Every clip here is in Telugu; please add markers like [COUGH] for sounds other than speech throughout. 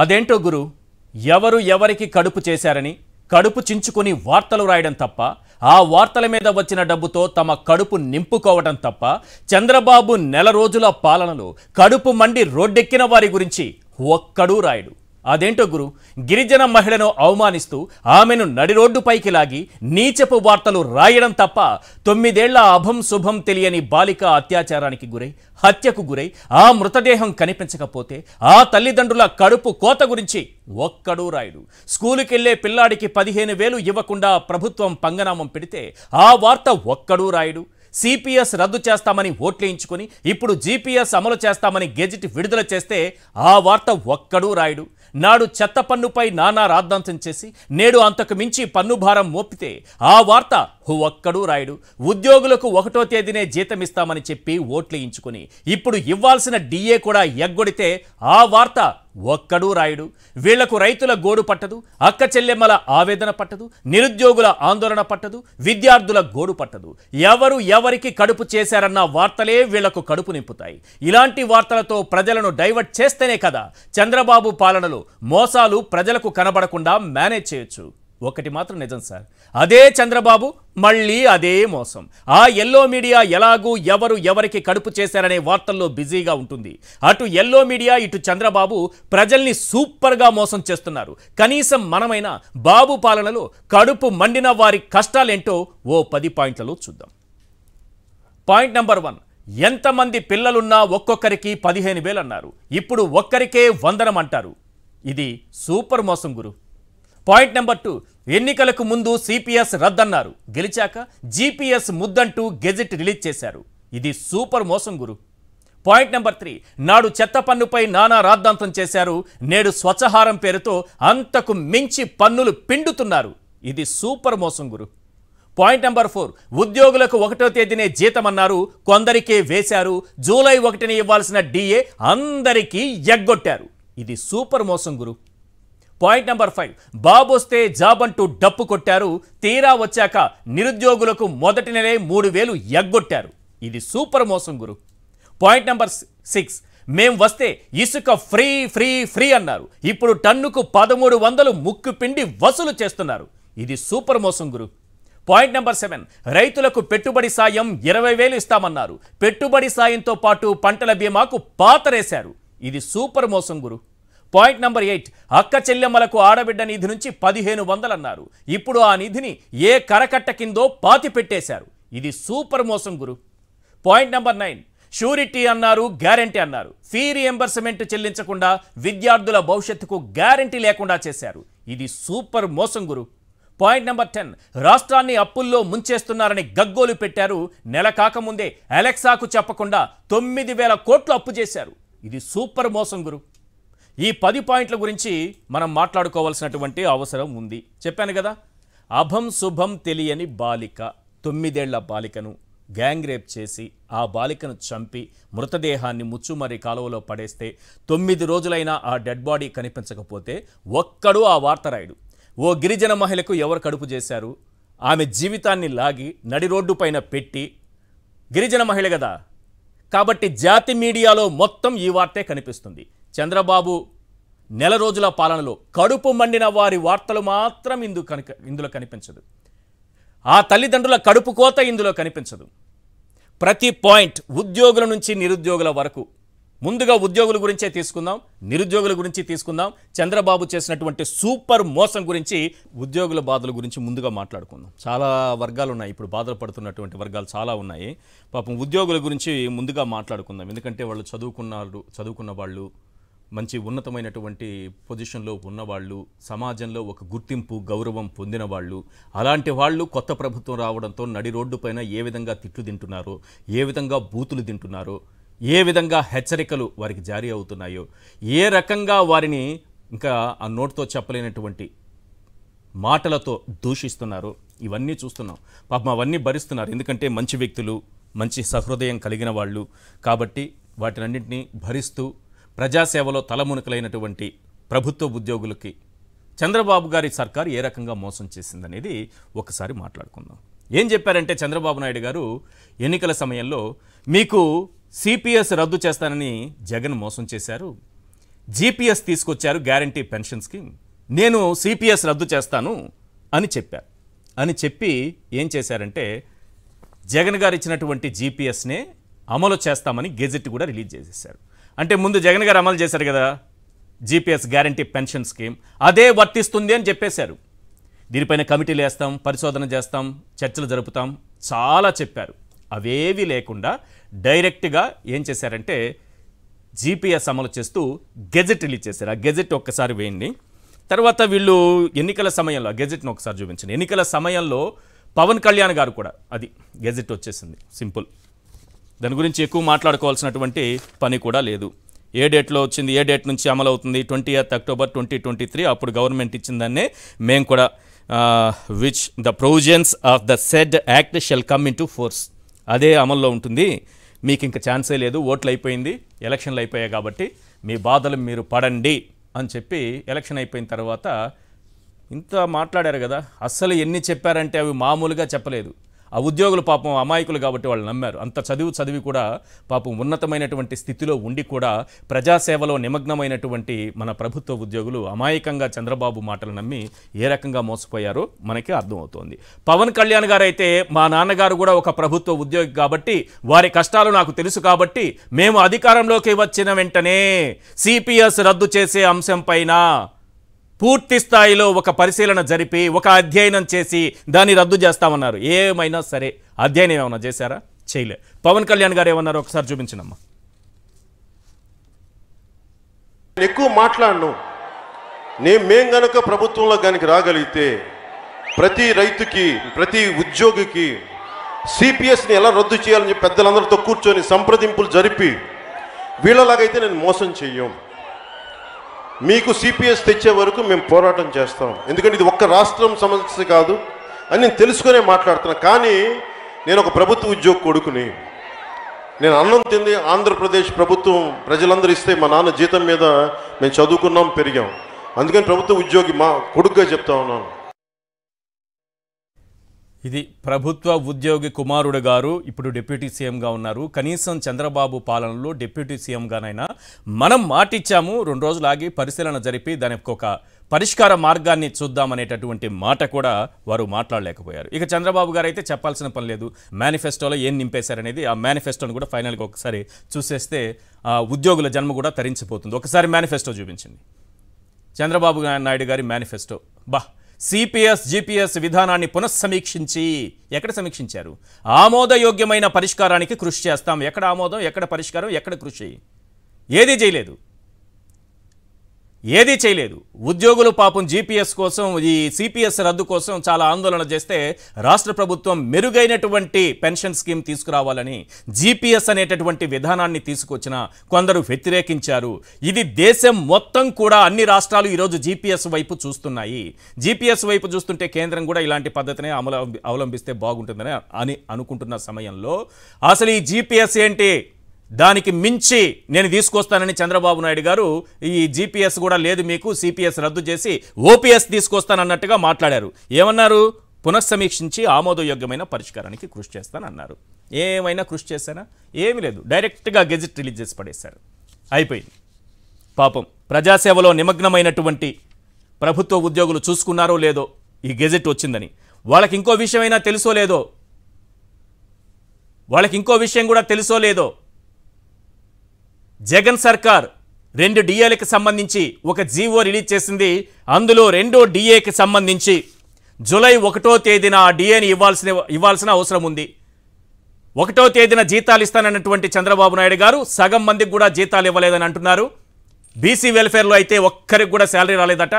అదేంటో గురు ఎవరు ఎవరికి కడుపు చేశారని కడుపు చించుకొని వార్తలు రాయడం తప్ప ఆ వార్తల మీద వచ్చిన డబ్బుతో తమ కడుపు నింపుకోవడం తప్ప చంద్రబాబు నెల రోజుల పాలనలో కడుపు మండి రోడ్డెక్కిన వారి గురించి ఒక్కడూ రాయడు. అదేంటో గురు? గిరిజన మహిళను అవమానిస్తూ ఆమెను నడి రోడ్డుపైకి లాగి నీచపు వార్తలు రాయడం తప్ప తొమ్మిదేళ్ళ అభం శుభం తెలియని బాలిక అత్యాచారానికి గురై హత్యకు గురై ఆ మృతదేహం కనిపించకపోతే ఆ తల్లిదండ్రుల కడుపు కోత గురించి ఒక్కడూ రాయుడు. స్కూలుకెళ్ళే పిల్లాడికి పదిహేను వేలు ఇవ్వకుండా ప్రభుత్వం పంగనామం పెడితే ఆ వార్త ఒక్కడూ రాయుడు. సిపిఎస్ రద్దు చేస్తామని ఓట్లేయించుకుని ఇప్పుడు జీపీఎస్ అమలు చేస్తామని గెజిట్ విడుదల చేస్తే ఆ వార్త ఒక్కడూ రాయుడు. నాడు చెత్త పన్నుపై నానా రాద్ధాంతం చేసి నేడు అంతకు మించి పన్ను భారం మోపితే ఆ వార్త ఒక్కడూ రాయుడు. ఉద్యోగులకు ఒకటో తేదీనే జీతం ఇస్తామని చెప్పి ఓట్లు ఇంచుకుని ఇప్పుడు ఇవ్వాల్సిన డిఏ కూడా ఎగ్గొడితే ఆ వార్త ఒక్కడూ రాయుడు. వీళ్ళకు రైతుల గోడు పట్టదు అక్క చెల్లెమ్మల ఆవేదన పట్టదు నిరుద్యోగుల ఆందోళన పట్టదు విద్యార్థుల గోడు పట్టదు. ఎవరు ఎవరికి కడుపు చేశారన్న వార్తలే వీళ్ళకు కడుపు నింపుతాయి. ఇలాంటి వార్తలతో ప్రజలను డైవర్ట్ చేస్తేనే కదా చంద్రబాబు పాలనలో మోసాలు ప్రజలకు కనబడకుండా మేనేజ్ చేయొచ్చు. ఒకటి మాత్రం నిజం సార్. అదే చంద్రబాబు మళ్ళీ అదే మోసం. ఆ ఎల్లో మీడియా ఎలాగూ ఎవరు ఎవరికి కడుపు చేశారనే వార్తల్లో బిజీగా ఉంటుంది. అటు ఎల్లో మీడియా ఇటు చంద్రబాబు ప్రజల్ని సూపర్గా మోసం చేస్తున్నారు. కనీసం మనమైనా బాబు పాలనలో కడుపు మండిన వారి కష్టాలేంటో ఓ పది పాయింట్లలో చూద్దాం. పాయింట్ నెంబర్ వన్ ఎంతమంది పిల్లలున్నా ఒక్కొక్కరికి పదిహేను వేలు అన్నారు ఇప్పుడు ఒక్కరికే వందనం అంటారు. ఇది సూపర్ మోసం గురు. పాయింట్ నెంబర్ టూ ఎన్నికలకు ముందు సిపిఎస్ రద్దన్నారు. గెలిచాక జీపీఎస్ ముద్దంటూ గెజిట్ రిలీజ్ చేశారు. ఇది సూపర్ మోసం గురు. పాయింట్ నెంబర్ త్రీ నాడు చెత్త పన్నుపై నానా రాద్ధాంతం చేశారు. నేడు స్వచ్ఛహారం పేరుతో అంతకు మించి పన్నులు పిండుతున్నారు. ఇది సూపర్ మోసం గురు. పాయింట్ నెంబర్ ఫోర్ ఉద్యోగులకు ఒకటో తేదీనే జీతమన్నారు. కొందరికే వేశారు. జూలై ఒకటిని ఇవ్వాల్సిన డిఏ అందరికీ ఎగ్గొట్టారు. ఇది సూపర్ మోసం గురు. Point number five. బాబు వస్తే జాబ్ అంటూ డప్పు కొట్టారు. తీరా వచ్చాక నిరుద్యోగులకు మొదటి నెలే మూడు వేలు ఎగ్గొట్టారు. ఇది సూపర్ మోసం గురు. Point number six. మేం వస్తే ఇసుక ఫ్రీ ఫ్రీ ఫ్రీ అన్నారు. ఇప్పుడు టన్నుకు పదమూడు వందలు ముక్కు పిండి వసూలు చేస్తున్నారు. ఇది సూపర్ మోసం గురు. Point number seven. రైతులకు పెట్టుబడి సాయం ఇరవై వేలు ఇస్తామన్నారు. పెట్టుబడి సాయంతో పాటు పంటల బీమాకు పాతరేశారు. ఇది సూపర్ మోసం గురు. పాయింట్ నంబర్ ఎయిట్ అక్క చెల్లెమ్మలకు ఆడబిడ్డ నిధి నుంచి పదిహేను వందలు అన్నారు ఇప్పుడు ఆ నిధిని ఏ కరకట్ట కిందో పాతి పెట్టేశారు. ఇది సూపర్ మోసం గురు. పాయింట్ నంబర్ నైన్ షూరిటీ అన్నారు గ్యారంటీ అన్నారు. ఫీ రియంబర్స్మెంట్ చెల్లించకుండా విద్యార్థుల భవిష్యత్తుకు గ్యారంటీ లేకుండా చేశారు. ఇది సూపర్ మోసం గురు. పాయింట్ నెంబర్ టెన్ రాష్ట్రాన్ని అప్పుల్లో ముంచేస్తున్నారని గగ్గోలు పెట్టారు. నెల కాకముందే అలెక్సాకు చెప్పకుండా తొమ్మిది వేల కోట్లు అప్పు చేశారు. ఇది సూపర్ మోసం గురు. ఈ పది పాయింట్ల గురించి మనం మాట్లాడుకోవాల్సినటువంటి అవసరం ఉంది. చెప్పాను కదా అభం శుభం తెలియని బాలిక తొమ్మిదేళ్ళ బాలికను గ్యాంగ్ రేప్ చేసి ఆ బాలికను చంపి మృతదేహాన్ని ముచ్చుమరి కాలువలో పడేస్తే తొమ్మిది రోజులైనా ఆ డెడ్ బాడీ కనిపించకపోతే ఒక్కడూ ఆ వార్త రాయుడు. ఓ గిరిజన మహిళకు ఎవరు కడుపు చేశారు? ఆమె జీవితాన్ని లాగి నడి రోడ్డు పైన పెట్టి గిరిజన మహిళ కదా. కాబట్టి జాతి మీడియాలో మొత్తం ఈ వార్తే కనిపిస్తుంది. చంద్రబాబు నెల రోజుల పాలనలో కడుపు మండిన వారి వార్తలు మాత్రం ఇందు కనుక ఇందులో కనిపించదు. ఆ తల్లిదండ్రుల కడుపు కోత ఇందులో కనిపించదు. ప్రతి పాయింట్ ఉద్యోగుల నుంచి నిరుద్యోగుల వరకు. ముందుగా ఉద్యోగుల గురించే తీసుకుందాం నిరుద్యోగుల గురించి తీసుకుందాం. చంద్రబాబు చేసినటువంటి సూపర్ మోసం గురించి ఉద్యోగుల బాధల గురించి ముందుగా మాట్లాడుకుందాం. చాలా వర్గాలు ఉన్నాయి ఇప్పుడు బాధలు పడుతున్నటువంటి వర్గాలు చాలా ఉన్నాయి. పాపం ఉద్యోగుల గురించి ముందుగా మాట్లాడుకుందాం. ఎందుకంటే వాళ్ళు చదువుకున్నారు చదువుకున్న వాళ్ళు మంచి ఉన్నతమైనటువంటి పొజిషన్లో ఉన్నవాళ్ళు సమాజంలో ఒక గుర్తింపు గౌరవం పొందిన వాళ్ళు అలాంటి వాళ్ళు కొత్త ప్రభుత్వం రావడంతో నడి రోడ్డు పైన ఏ విధంగా తిట్లు తింటున్నారో ఏ విధంగా బూతులు తింటున్నారో ఏ విధంగా హెచ్చరికలు వారికి జారీ అవుతున్నాయో ఏ రకంగా వారిని ఇంకా ఆ నోటుతో చెప్పలేనటువంటి మాటలతో దూషిస్తున్నారు ఇవన్నీ చూస్తున్నాం. పాపం అవన్నీ భరిస్తున్నారు. ఎందుకంటే మంచి వ్యక్తులు మంచి సహృదయం కలిగిన వాళ్ళు కాబట్టి వాటినన్నింటినీ భరిస్తూ ప్రజాసేవలో తలమునకలైనటువంటి ప్రభుత్వ ఉద్యోగులకి చంద్రబాబు గారి సర్కారు ఏ రకంగా మోసం చేసిందనేది ఒకసారి మాట్లాడుకుందాం. ఏం చెప్పారంటే చంద్రబాబు నాయుడు గారు ఎన్నికల సమయంలో మీకు సిపిఎస్ రద్దు చేస్తానని జగన్ మోసం చేశారు జీపీఎస్ తీసుకొచ్చారు గ్యారంటీ పెన్షన్ స్కీమ్ నేను సిపిఎస్ రద్దు చేస్తాను అని చెప్పారు. అని చెప్పి ఏం చేశారంటే జగన్ గారు ఇచ్చినటువంటి జీపీఎస్నే అమలు చేస్తామని గెజెట్ కూడా రిలీజ్ చేసేసారు అంటే ముందు జగన్ గారు అమలు చేశారు కదా జీపీఎస్ గ్యారంటీ పెన్షన్ స్కీమ్. అదే వర్తిస్తుంది అని చెప్పేశారు. దీనిపైన కమిటీలు వేస్తాం పరిశోధన చేస్తాం చర్చలు జరుపుతాం చాలా చెప్పారు. అవేవి లేకుండా డైరెక్ట్గా ఏం చేశారంటే జీపీఎస్ అమలు చేస్తూ గెజెట్ రిలీజ్ చేశారు. ఆ గెజెట్ ఒక్కసారి వేయండి. తర్వాత వీళ్ళు ఎన్నికల సమయంలో ఆ గెజెట్ను ఒకసారి చూపించండి. ఎన్నికల సమయంలో పవన్ కళ్యాణ్ గారు కూడా అది గెజెట్ వచ్చేసింది. సింపుల్. దాని గురించి ఎక్కువ మాట్లాడుకోవాల్సినటువంటి పని కూడా లేదు. ఏ డేట్లో వచ్చింది ఏ డేట్ నుంచి అమలు అవుతుంది twenty eighth October twenty twenty three అప్పుడు గవర్నమెంట్ ఇచ్చిందన్నే మేము కూడా which the provisions of the said act shall come into force అదే అమల్లో ఉంటుంది. మీకు ఇంకా ఛాన్సే లేదు. ఓట్లు అయిపోయింది. ఎలక్షన్లు అయిపోయాయి కాబట్టి మీ బాధలు మీరు పడండి అని చెప్పి ఎలక్షన్ అయిపోయిన తర్వాత ఇంత మాట్లాడారు కదా. అస్సలు ఎన్ని చెప్పారంటే అవి మామూలుగా చెప్పలేదు. ఆ ఉద్యోగులు పాపం అమాయకులు కాబట్టి వాళ్ళు నమ్మారు. అంత చదువు చదివి కూడా పాపం ఉన్నతమైనటువంటి స్థితిలో ఉండి కూడా ప్రజాసేవలో నిమగ్నమైనటువంటి మన ప్రభుత్వ ఉద్యోగులు అమాయకంగా చంద్రబాబు మాటలు నమ్మి ఏ రకంగా మోసపోయారో మనకి అర్థమవుతోంది. పవన్ కళ్యాణ్ గారు అయితే మా నాన్నగారు కూడా ఒక ప్రభుత్వ ఉద్యోగి కాబట్టి వారి కష్టాలు నాకు తెలుసు కాబట్టి మేము అధికారంలోకి వచ్చిన వెంటనే సిపిఎస్ రద్దు చేసే అంశం పైన పూర్తి స్థాయిలో ఒక పరిశీలన జరిపి ఒక అధ్యయనం చేసి దాన్ని రద్దు చేస్తామన్నారు. ఏమైనా సరే అధ్యయనం ఏమైనా చేశారా? చేయలే. పవన్ కళ్యాణ్ గారు ఏమన్నారు ఒకసారి చూపించినమ్మా. నేను ఎక్కువ మాట్లాడను. నేను మేం గనక ప్రభుత్వంలో కనుక రాగలిగితే ప్రతి రైతుకి ప్రతి ఉద్యోగికి సిపిఎస్ని ఎలా రద్దు చేయాలని చెప్పి పెద్దలందరితో కూర్చొని సంప్రదింపులు జరిపి వీళ్ళలాగైతే నేను మోసం చెయ్యం. మీకు సిపిఎస్ తెచ్చే వరకు మేము పోరాటం చేస్తాం. ఎందుకంటే ఇది ఒక్క రాష్ట్రం సమస్య కాదు అని నేను తెలుసుకునే మాట్లాడుతున్నాను కానీ నేను ఒక ప్రభుత్వ ఉద్యోగ కొడుకుని. నేను అన్నం తింది ఆంధ్రప్రదేశ్ ప్రభుత్వం ప్రజలందరూ ఇస్తే మా నాన్న జీతం మీద మేము చదువుకున్నాం పెరిగాం. అందుకని ప్రభుత్వ ఉద్యోగి మా కొడుకుగా చెప్తా ఉన్నాను. ఇది ప్రభుత్వ ఉద్యోగి కుమారుడు గారు ఇప్పుడు డిప్యూటీ సీఎంగా ఉన్నారు. కనీసం చంద్రబాబు పాలనలో డిప్యూటీ సీఎంగానైనా మనం మాటిచ్చాము రెండు రోజులు ఆగి పరిశీలన జరిపి దానికి ఒక పరిష్కార మార్గాన్ని చూద్దామనేటటువంటి మాట కూడా వారు మాట్లాడలేకపోయారు. ఇక చంద్రబాబు గారు అయితే చెప్పాల్సిన పని లేదు. మేనిఫెస్టోలో ఏం నింపేశారనేది ఆ మేనిఫెస్టోని కూడా ఫైనల్గా ఒకసారి చూసేస్తే ఆ ఉద్యోగుల జన్మ కూడా తరించిపోతుంది. ఒకసారి మేనిఫెస్టో చూపించండి. చంద్రబాబు నాయుడు గారి మేనిఫెస్టో. బా సిపిఎస్ జిపిఎస్ విధానాన్ని పునఃసమీక్షించి ఎక్కడ సమీక్షించారు? ఆమోదయోగ్యమైన పరిష్కారానికి కృషి చేస్తాం. ఎక్కడ ఆమోదం? ఎక్కడ పరిష్కారం? ఎక్కడ కృషి? ఏదీ చేయలేదు. ఏదీ చేయలేదు. ఉద్యోగులు పాపం జీపీఎస్ కోసం ఈ సిపిఎస్ రద్దు కోసం చాలా ఆందోళన చేస్తే రాష్ట్ర ప్రభుత్వం మెరుగైనటువంటి పెన్షన్ స్కీమ్ తీసుకురావాలని జీపీఎస్ అనేటటువంటి విధానాన్ని తీసుకొచ్చిన కొందరు వ్యతిరేకించారు. ఇది దేశం మొత్తం కూడా అన్ని రాష్ట్రాలు ఈరోజు జీపీఎస్ వైపు చూస్తున్నాయి. జీపీఎస్ వైపు చూస్తుంటే కేంద్రం కూడా ఇలాంటి పద్ధతినే అమలు అవలంబిస్తే బాగుంటుందని అని అనుకుంటున్న సమయంలో అసలు ఈ జీపీఎస్ ఏంటి? దానికి మించి నేను తీసుకొస్తానని చంద్రబాబు నాయుడు గారు ఈ జీపీఎస్ కూడా లేదు మీకు సిపిఎస్ రద్దు చేసి ఓపీఎస్ తీసుకొస్తానన్నట్టుగా మాట్లాడారు. ఏమన్నారు? పునఃసమీక్షించి ఆమోదయోగ్యమైన పరిష్కారానికి కృషి చేస్తానన్నారు. ఏమైనా కృషి చేశానా? ఏమీ లేదు. డైరెక్ట్గా గెజిట్ రిలీజ్ చేసి పడేశారు. అయిపోయింది. పాపం ప్రజాసేవలో నిమగ్నమైనటువంటి ప్రభుత్వ ఉద్యోగులు చూసుకున్నారో లేదో ఈ గెజెట్ వచ్చిందని. వాళ్ళకి ఇంకో విషయమైనా తెలుసో లేదో? వాళ్ళకి ఇంకో విషయం కూడా తెలుసో లేదో? జగన్ సర్కార్ రెండు డిఏలకు సంబంధించి ఒక జీవో రిలీజ్ చేసింది. అందులో రెండో డిఏకి సంబంధించి జూలై ఒకటో తేదీన ఆ డిఏని ఇవ్వాల్సిన ఇవ్వాల్సిన అవసరం ఉంది. ఒకటో తేదీన జీతాలు ఇస్తానన్నటువంటి చంద్రబాబు నాయుడు గారు సగం మందికి కూడా జీతాలు ఇవ్వలేదని అంటున్నారు. బీసీ వెల్ఫేర్లో అయితే ఒక్కరికి కూడా శాలరీ రాలేదట.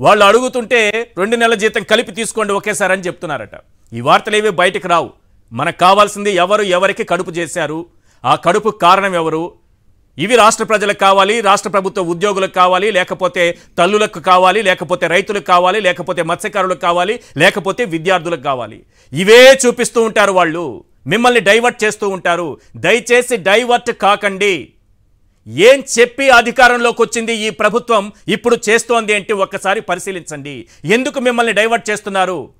వాళ్ళు అడుగుతుంటే రెండు నెలల జీతం కలిపి తీసుకోండి ఒకేసారి అని చెప్తున్నారట. ఈ వార్తలు ఏవి బయటకు రావు. మనకు కావాల్సింది ఎవరు ఎవరికి కడుపు చేశారు? ఆ కడుపు కారణం ఎవరు? ఇవి రాష్ట్ర ప్రజలకు కావాలి రాష్ట్ర ప్రభుత్వ ఉద్యోగులకు కావాలి లేకపోతే తల్లులకు కావాలి లేకపోతే రైతులకు కావాలి లేకపోతే మత్స్యకారులకు కావాలి లేకపోతే విద్యార్థులకు కావాలి. ఇవే చూపిస్తూ ఉంటారు వాళ్ళు. మిమ్మల్ని డైవర్ట్ చేస్తూ ఉంటారు. దయచేసి డైవర్ట్ కాకండి. ఏం చెప్పి అధికారంలోకి వచ్చింది ఈ ప్రభుత్వం? ఇప్పుడు చేస్తోంది అంటే ఒక్కసారి పరిశీలించండి. ఎందుకు మిమ్మల్ని డైవర్ట్ చేస్తున్నారు?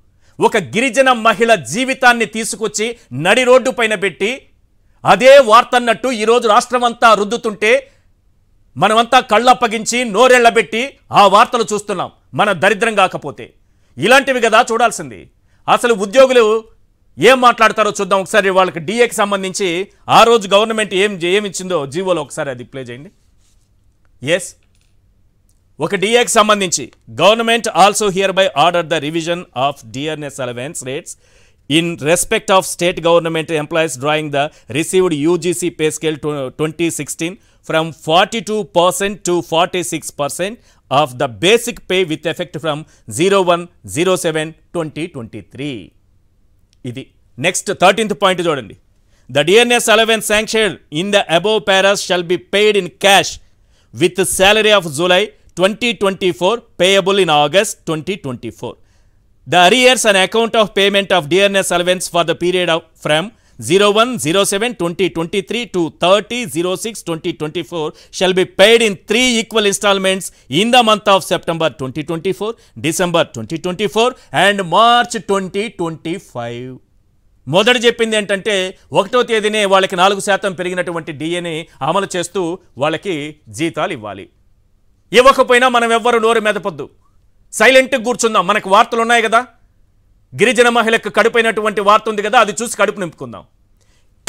ఒక గిరిజన మహిళ జీవితాన్ని తీసుకొచ్చి నడి రోడ్డు పైన పెట్టి అదే వార్త అన్నట్టు ఈరోజు రాష్ట్రం అంతా రుద్దుతుంటే మనమంతా కళ్ళప్పగించి నోరెళ్ళబెట్టి ఆ వార్తలు చూస్తున్నాం మన దరిద్రం కాకపోతే. ఇలాంటివి కదా చూడాల్సింది. అసలు ఉద్యోగులు ఏం మాట్లాడతారో చూద్దాం. ఒకసారి వాళ్ళకి డిఏకి సంబంధించి ఆ రోజు గవర్నమెంట్ ఏం ఏమిచ్చిందో జీవోలో ఒకసారి అది ప్లే చేయండి. ఎస్ ఒక డిఏకి సంబంధించి government also hereby order the revision of DRS allowance rates. In respect of state government employees drawing the received UGC pay scale twenty sixteen from forty two percent to forty six percent of the basic pay with effect from zero one zero seven twenty twenty three ఇది నెక్స్ట్ థర్టీన్త్ పాయింట్ చూడండి. The DNS allowance sanction in the above paras shall be paid in cash with salary of July twenty twenty four payable in August twenty twenty four the arrears and account of payment of DNS allowance for the period of from zero one zero seven twenty twenty three to thirty zero six twenty twenty four shall be paid in three equal instalments in the month of September twenty twenty four December twenty twenty four and March twenty twenty five మొదట చెప్పింది ఏంటంటే ఒకటో తేదీనే వాళ్ళకి నాలుగు శాతం పెరిగినటువంటి డిఏని అమలు చేస్తూ వాళ్ళకి జీతాలు ఇవ్వాలి. ఇవ్వకపోయినా మనం ఎవ్వరు నోరు మెదపొద్దు. సైలెంట్గా కూర్చుందాం. మనకు వార్తలు ఉన్నాయి కదా? గిరిజన మహిళకు కడుపైనటువంటి వార్త ఉంది కదా? అది చూసి కడుపు నింపుకుందాం.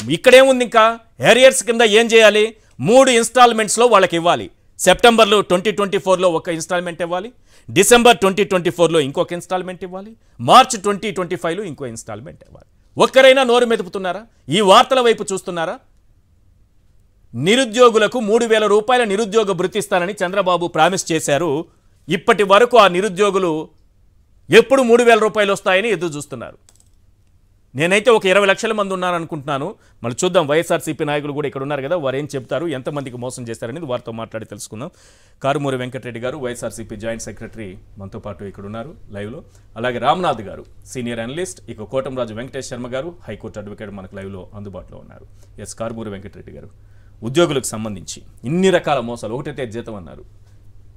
ఇక్కడేముంది ఇంకా? హెరియర్స్ కింద ఏం చేయాలి? మూడు ఇన్స్టాల్మెంట్స్లో వాళ్ళకి ఇవ్వాలి. సెప్టెంబర్లో ట్వంటీ ట్వంటీ ఫోర్లో ఒక ఇన్స్టాల్మెంట్ ఇవ్వాలి. డిసెంబర్ ట్వంటీ ట్వంటీ ఫోర్లో ఇంకొక ఇన్స్టాల్మెంట్ ఇవ్వాలి. మార్చ్ ట్వంటీ ట్వంటీ ఫైవ్లో ఇంకో ఇన్స్టాల్మెంట్ ఇవ్వాలి. ఒక్కరైనా నోరు మెదుపుతున్నారా? ఈ వార్తల వైపు చూస్తున్నారా? నిరుద్యోగులకు మూడు వేల రూపాయల నిరుద్యోగ భృతిస్తానని చంద్రబాబు ప్రామిస్ చేశారు ఇప్పటి వరకు ఆ నిరుద్యోగులు ఎప్పుడు మూడు వేల రూపాయలు వస్తాయని ఎదురు చూస్తున్నారు. నేనైతే ఒక ఇరవై లక్షల మంది ఉన్నారనుకుంటున్నాను. మళ్ళీ చూద్దాం వైఎస్ఆర్సీపీ నాయకులు కూడా ఇక్కడ ఉన్నారు కదా వారు ఏం చెప్తారు ఎంతమందికి మోసం చేశారనేది వారితో మాట్లాడి తెలుసుకుందాం. కారుమూరి వెంకటరెడ్డి గారు వైఎస్ఆర్సీపీ జాయింట్ సెక్రటరీ మనతో పాటు ఇక్కడ ఉన్నారు లైవ్లో. అలాగే రామ్నాథ్ గారు సీనియర్ అనలిస్ట్ ఇక కోటంరాజు వెంకటేష్ శర్మ గారు హైకోర్టు అడ్వకేట్ మనకు లైవ్లో అందుబాటులో ఉన్నారు. ఎస్ కారుమూరి వెంకటరెడ్డి గారు. ఉద్యోగులకు సంబంధించి ఇన్ని రకాల మోసాలు ఒకటైతే జీతం అన్నారు.